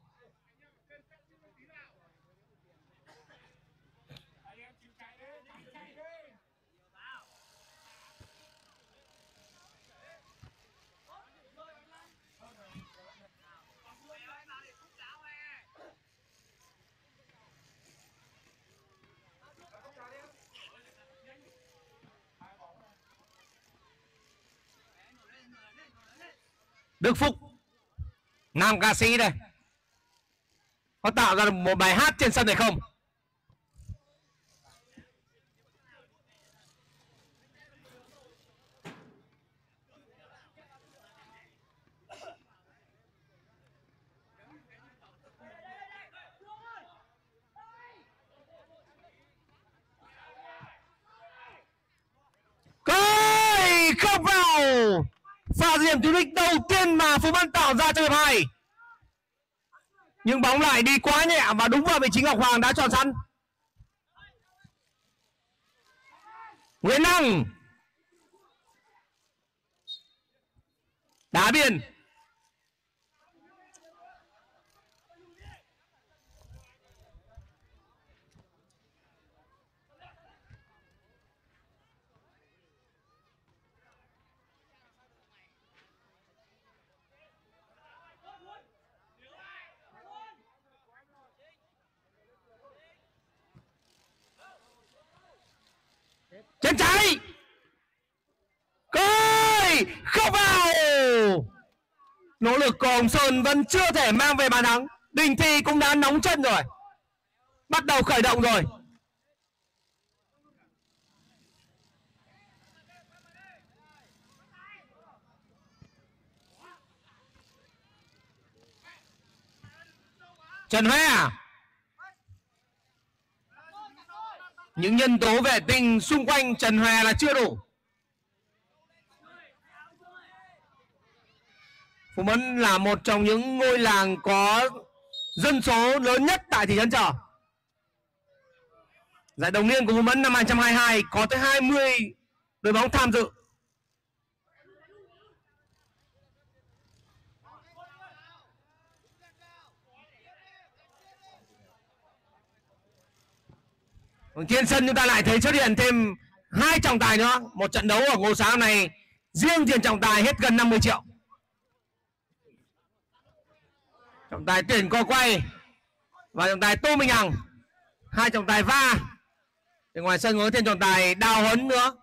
Đức Phúc, Nam ca sĩ đây. Có tạo ra một bài hát trên sân này không Coi không vào pha điểm cứu đích đầu tiên mà Phú Văn tạo ra trong hiệp hai. Nhưng bóng lại đi quá nhẹ và đúng vào vị trí Ngọc Hoàng đã chọn sẵn. Nguyễn Năng. Đá biên chân trái coi không vào nỗ lực của hồng sơn vẫn chưa thể mang về bàn thắng. Đình thi cũng đã nóng chân rồi. Bắt đầu khởi động rồi. Trần Huê à? Những nhân tố vệ tinh xung quanh Trần Hòe là chưa đủ. Phú Mẫn là một trong những ngôi làng có dân số lớn nhất tại thị trấn Trở. Giải đồng niên của Phú Mẫn năm 2022 có tới 20 đội bóng tham dự. Vâng, trên sân chúng ta lại thấy xuất hiện thêm hai trọng tài nữa một trận đấu ở ngô sáng này, riêng tiền trọng tài hết gần 50 triệu trọng tài tuyển co quay. Và trọng tài tô minh hằng. Hai trọng tài va. Thì ngoài sân có thêm trọng tài đào huấn nữa.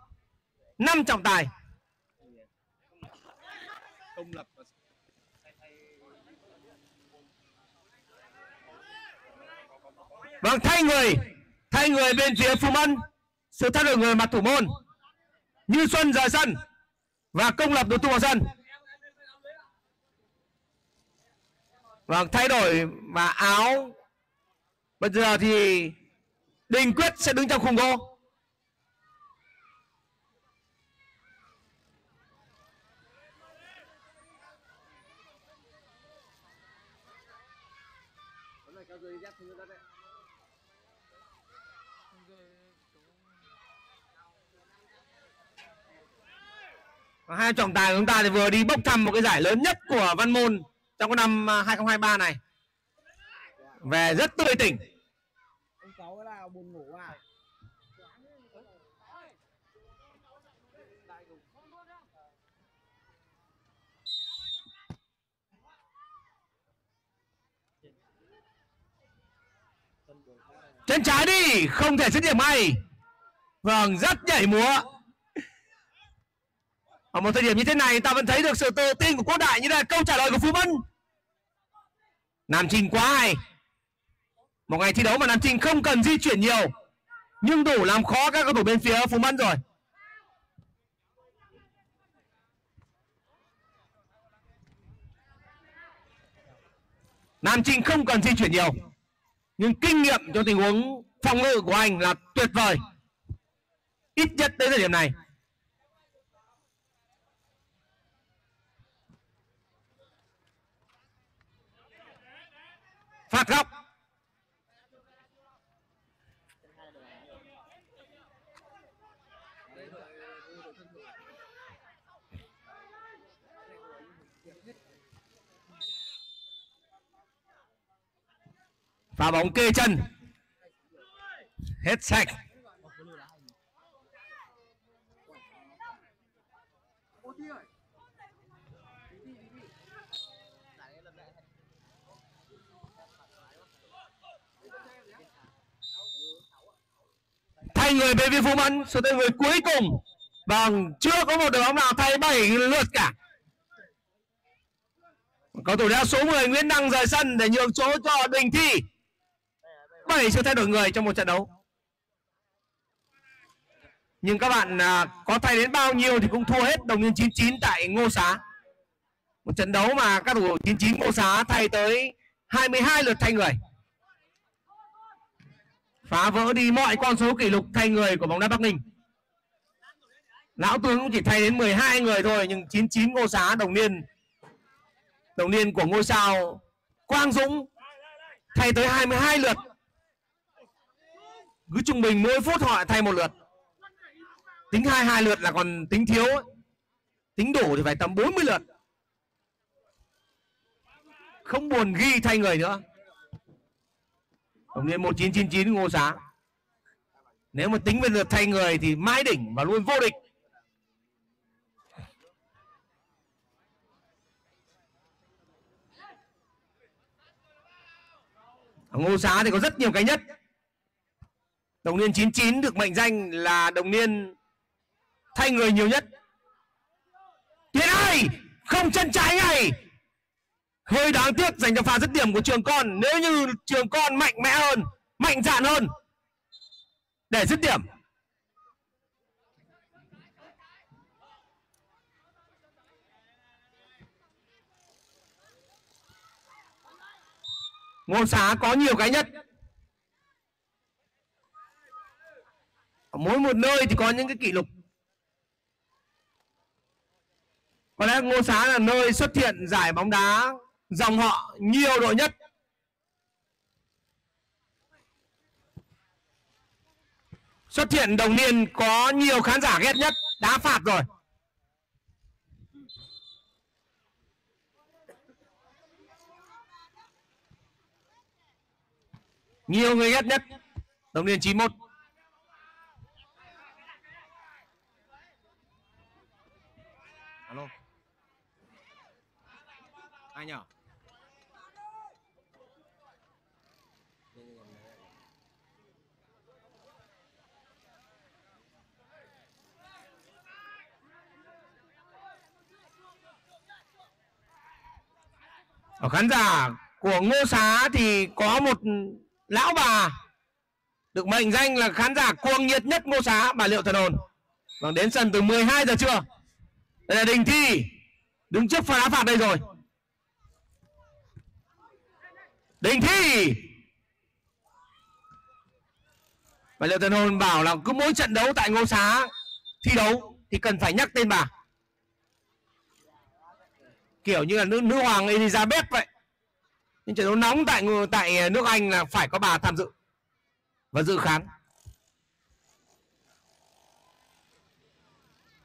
Năm trọng tài. Công lập vâng thay người. Thay người bên phía Phú Mân sự thay đổi người mặt thủ môn. Như Xuân rời sân. Và công lập đối thủ vào sân. Vâng thay đổi và áo. Bây giờ thì Đình Quyết sẽ đứng trong khung gỗ. Hai trọng tài của chúng ta thì vừa đi bốc thăm một cái giải lớn nhất của văn môn trong cái năm 2023 à, này về rất tươi tỉnh. Ông cháu là buồn ngủ à? Chân trái đi không thể dứt điểm ngay. Vâng rất nhảy múa. Ở một thời điểm như thế này ta vẫn thấy được sự tự tin của quốc đại như là câu trả lời của phú mân nam trinh quá hay. Một ngày thi đấu mà nam trinh không cần di chuyển nhiều. Nhưng đủ làm khó các cầu thủ bên phía phú Mẫn rồi. Nam trinh không cần di chuyển nhiều. Nhưng kinh nghiệm trong tình huống phòng ngự của anh là tuyệt vời. Ít nhất đến thời điểm này phạt góc. Và bóng kê chân. Hết sạch. Hai người bên phía Phú Mẫn số tên người cuối cùng bằng chưa có một đội bóng nào thay bảy lượt cả. Cầu thủ đeo số 10 Nguyễn Đăng rời sân để nhường chỗ cho Đình Thi. Bảy sự thay đổi người trong một trận đấu. Nhưng các bạn à, có thay đến bao nhiêu thì cũng thua hết đồng nhân 99 tại Ngô Xá. Một trận đấu mà các thủ 99 Ngô Xá thay tới 22 lượt thay người phá vỡ đi mọi con số kỷ lục thay người của bóng đá Bắc Ninh. Lão tướng cũng chỉ thay đến 12 người thôi, nhưng 99 ngôi xá, đồng niên đồng niên của ngôi sao, Quang Dũng thay tới 22 lượt. Cứ trung bình mỗi phút họ thay một lượt. Tính hai hai lượt là còn tính thiếu tính đủ thì phải tầm 40 lượt. Không buồn ghi thay người nữa đồng niên 1999 Ngô Xá. Nếu mà tính về lượt thay người thì mãi đỉnh và luôn vô địch. Ở Ngô Xá thì có rất nhiều cái nhất. Đồng niên 99 được mệnh danh là đồng niên thay người nhiều nhất. Tiến ơi, không chân trái ngay. Hơi đáng tiếc dành cho pha dứt điểm của trường con. Nếu như trường con mạnh mẽ hơn, mạnh dạn hơn để dứt điểm. ngô xá có nhiều cái nhất Ở mỗi một nơi thì có những cái kỷ lục có lẽ ngô xá là nơi xuất hiện giải bóng đá dòng họ nhiều đội nhất. Xuất hiện đồng niên có nhiều khán giả ghét nhất đá phạt rồi. Nhiều người ghét nhất, đồng niên 91 alo. Ai nhở? Ở khán giả của ngô xá thì có một lão bà được mệnh danh là khán giả cuồng nhiệt nhất ngô xá. Bà liệu thần hồn. Vâng đến sân từ 12 giờ trưa. Đây là đình thi đứng trước pha đá phạt đây rồi. Đình thi! Bà liệu thần hồn bảo là cứ mỗi trận đấu tại ngô xá thi đấu thì cần phải nhắc tên bà kiểu như là nữ nữ hoàng Elizabeth vậy. Nhưng trận đấu nóng tại tại nước Anh là phải có bà tham dự và dự khán.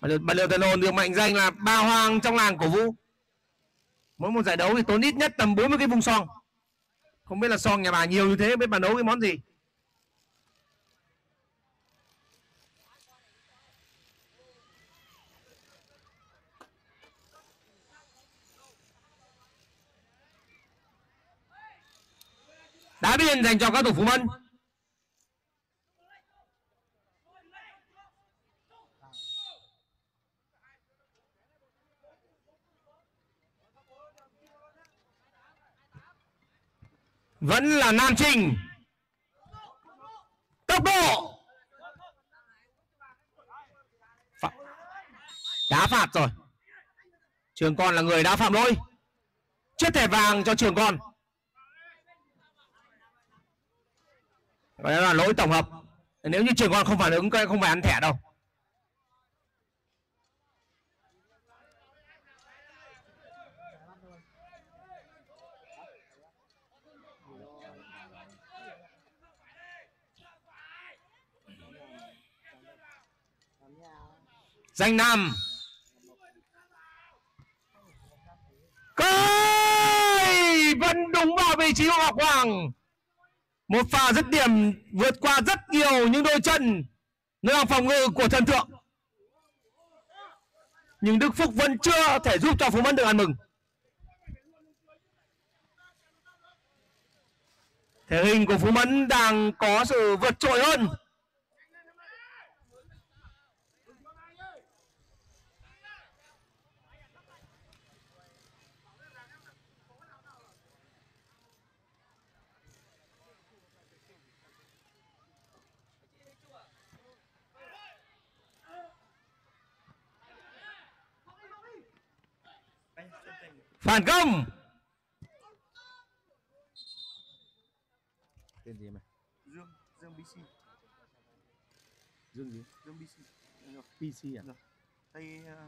Bà Liệu- bà thần hồn được mệnh danh là ba hoàng trong làng cổ vũ. Mỗi một giải đấu thì tốn ít nhất tầm 40 cái vùng son không biết là son nhà bà nhiều như thế biết bà nấu cái món gì. Đá biên dành cho các thủ Phú Mân vẫn là Nam Trình tốc độ. Đá phạt rồi. Trường con là người đã phạm lỗi. Chiếc thẻ vàng cho trường con. Và đó là lỗi tổng hợp. Nếu như trường con không phản ứng, không phải ăn thẻ đâu. Danh nam. Cây vẫn đúng vào vị trí của Ngọc Hoàng một pha dứt điểm, vượt qua rất nhiều những đôi chân nơi hàng phòng ngự của thần tượng nhưng Đức Phúc vẫn chưa thể giúp cho Phú Mân được ăn mừng. Thể hình của Phú Mẫn đang có sự vượt trội hơn. Phản công. Tên gì mày Dương Dương BC dương gì? Dương BC pc à? Rồi. tay ờ,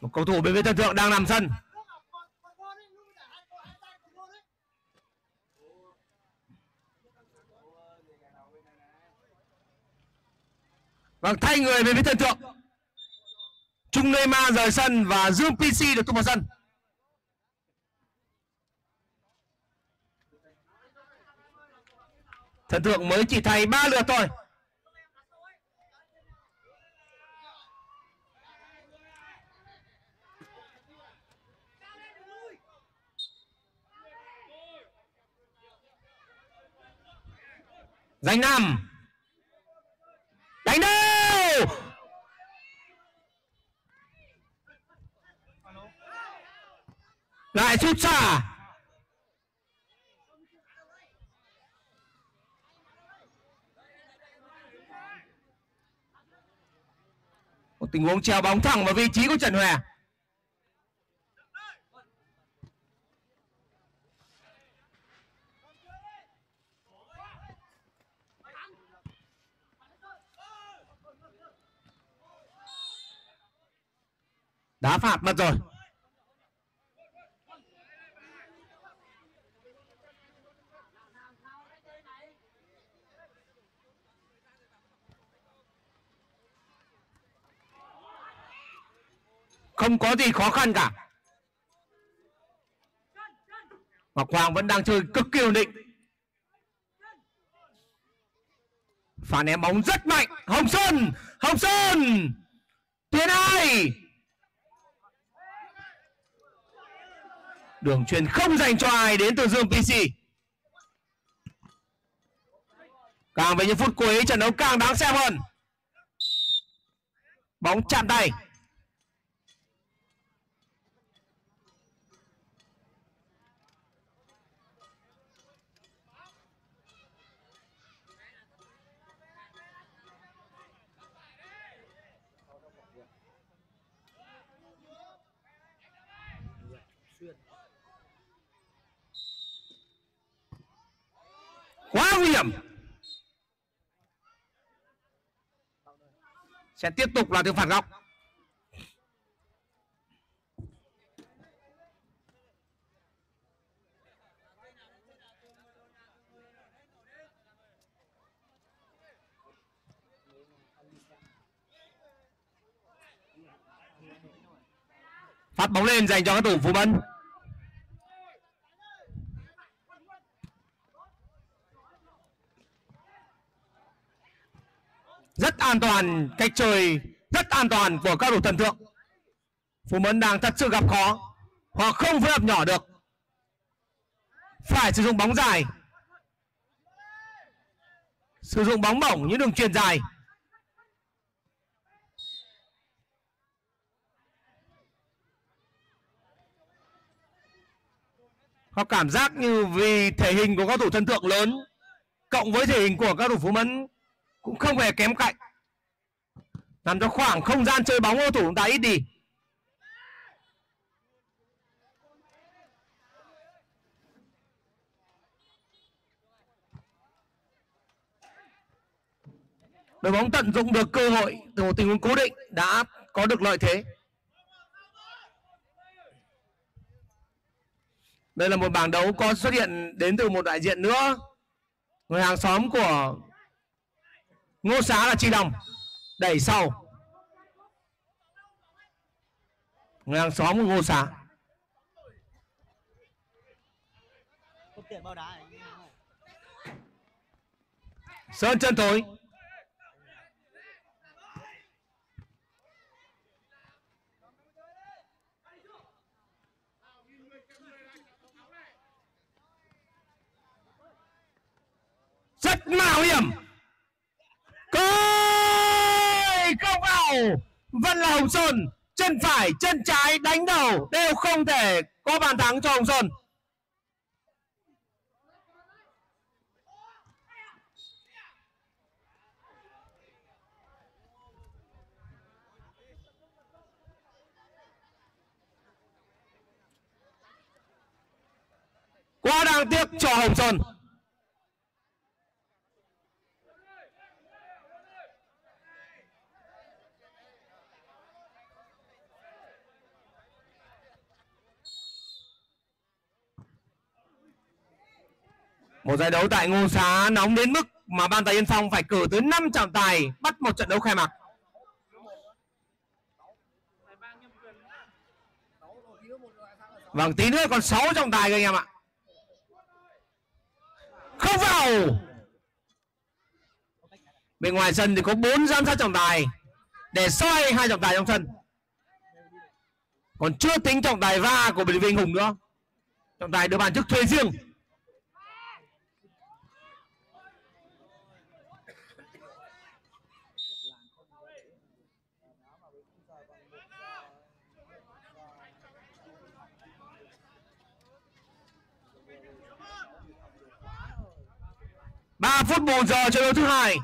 một cầu thủ bên phía thần tượng đang nằm sân. Vâng thay người về phía thần tượng Trung Neymar rời sân và Dương PC được tung vào sân. Thần thượng mới chỉ thay ba lượt thôi. Danh nam. Đánh đâu? Lại sút xa một tình huống treo bóng thẳng vào vị trí của Trần Hòe. Đá phạt mất rồi. Không có gì khó khăn cả. Ngọc Hoàng vẫn đang chơi cực kỳ ổn định. Pha ném bóng rất mạnh. Hồng Sơn! Hồng Sơn! Tiến ai? Đường truyền không dành cho ai đến từ Dương PC càng về những phút cuối, trận đấu càng đáng xem hơn. Bóng chạm tay. Quá nguy hiểm. Sẽ tiếp tục là thứ phản góc. Phát bóng lên dành cho các thủ phú vân. Rất an toàn, cách chơi rất an toàn của các thủ thần thượng. Phú mẫn đang thật sự gặp khó. Họ không phối hợp nhỏ được. Phải sử dụng bóng dài. Sử dụng bóng bổng những đường truyền dài. Họ cảm giác như vì thể hình của các thủ thân thượng lớn, cộng với thể hình của các thủ phú mẫn cũng không hề kém cạnh. Làm cho khoảng không gian chơi bóng của thủ chúng ta ít đi. Đội bóng tận dụng được cơ hội từ một tình huống cố định đã có được lợi thế. Đây là một bảng đấu có xuất hiện đến từ một đại diện nữa. Người hàng xóm của ngô xá là chi đồng. Đẩy sau. Người hàng xóm của ngô xá. Sơn chân tối. Rất mạo hiểm. Coi không vào Vân là Hồng Sơn Chân phải, chân trái đánh đầu Đều không thể có bàn thắng cho Hồng Sơn. Quá đáng tiếc cho Hồng Sơn. Một giải đấu tại Ngô Xá nóng đến mức mà ban tài Yên Phong phải cử tới 5 trọng tài bắt một trận đấu khai mạc. Vâng, tí nữa còn 6 trọng tài các anh em ạ. Không vào. Bên ngoài sân thì có 4 giám sát trọng tài để soi hai trọng tài trong sân. Còn chưa tính trọng tài va của Bình Vinh Hùng nữa. Trọng tài đưa bàn trước thuê riêng. 3 phút bù giờ trận đấu thứ hai.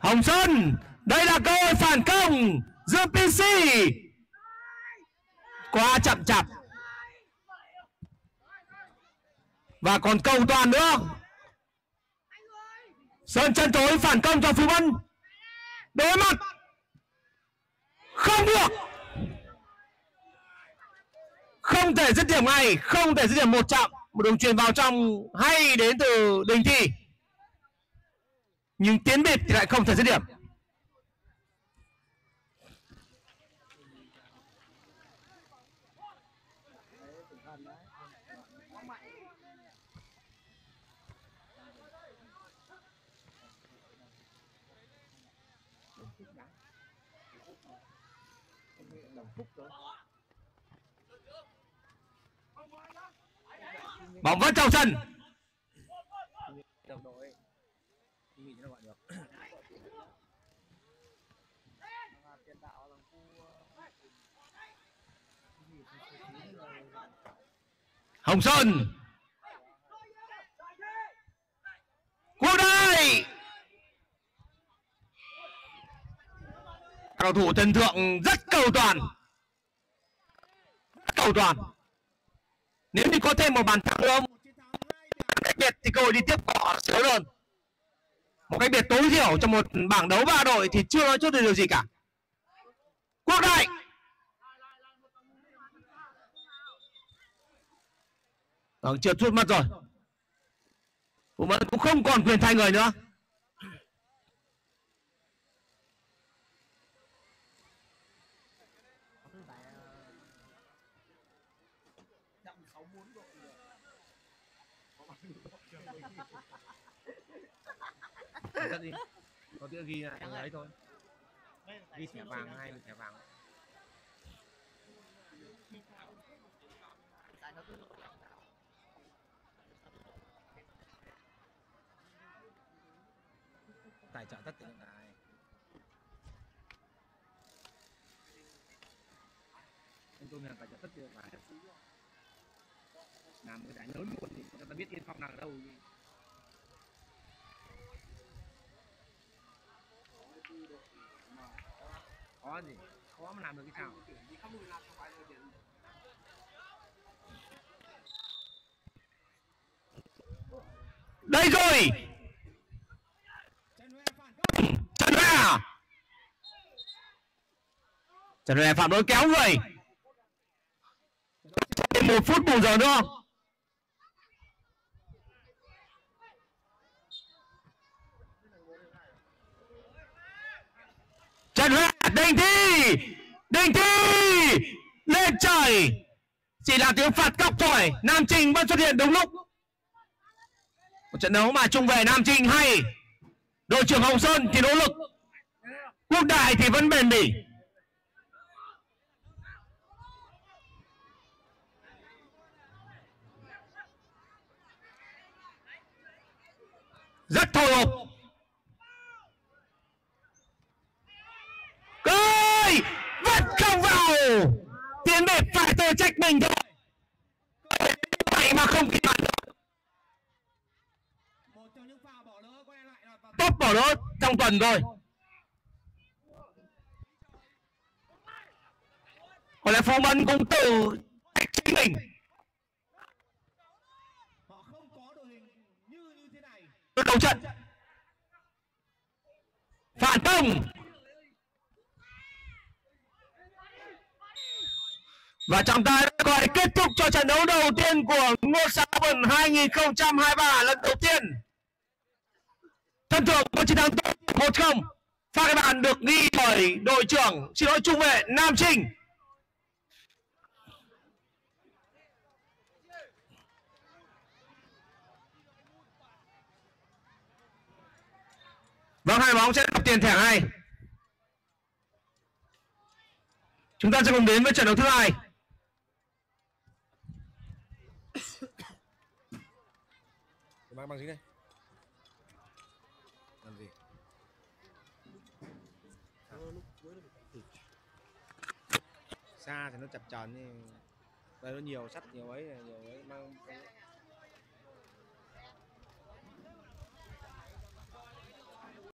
Hồng Sơn, đây là cơ hội phản công giữa PC quá chậm chạp. Và còn cầu toàn nữa. Sơn chân tối phản công cho Phú Vân. Đối mặt. Không được. Không thể dứt điểm ngay, không thể dứt điểm một chạm. Một đường truyền vào trong, hay đến từ đình thi. Nhưng tiến biệt thì lại không thể dứt điểm. Bóng vẫn trong sân hồng sơn. Quốc đây cầu thủ thần thượng rất cầu toàn. Rất cầu toàn nếu như có thêm một bàn thắng nữa cách biệt thì cơ hội đi tiếp có sẽ luôn hơn. Một cách biệt tối thiểu trong một bảng đấu ba đội thì chưa nói trước được điều gì cả. Quốc đại! Vâng, trượt suốt mất rồi. Vũ Mẫn cũng không còn quyền thay người nữa. Tất đi. Có tiếng ghi lại người ấy thôi. Ghi thẻ vàng hay thẻ vàng. Tài trợ tất tượng này anh tôi là tài trợ tất tượng này làm cái giải lớn luôn thì người ta biết yên phong nào ở đâu khó gì? Khó mà làm được cái sao đây rồi! Trần hoa trần hoa phạm lỗi kéo người. Một phút bù giờ nữa. Trần hoa đình thi! Đình thi! Lên trời! Chỉ là tiếng phạt cọc thôi. Nam trinh vẫn xuất hiện đúng lúc. Một trận đấu mà trung vệ nam trinh hay. Đội trưởng hồng sơn thì nỗ lực. Quốc đại thì vẫn bền bỉ. Rất thô lộc ơi vẫn không vào! Tiến biệt phải tự trách mình thôi. Vậy mà không kịp phản bỏ lỡ top bỏ lỡ trong tuần rồi có lẽ phong vân cũng tự trách chính mình. Đầu trận. Phản công. Và trọng tài đã gọi kết thúc cho trận đấu đầu tiên của ngôi sao Bẩn 2023 lần đầu tiên thân thượng có chiến thắng tốt 1-0 pha cái bàn được ghi bởi đội trưởng xin lỗi trung vệ Nam Trinh Vâng, hai bóng sẽ đọc tiền thẻ ngay. Chúng ta sẽ cùng đến với trận đấu thứ hai. Mang bằng dính đây? Làm gì? Xa thì nó chập tròn nhưng đây, nó nhiều sắt nhiều ấy nhiều ấy, mang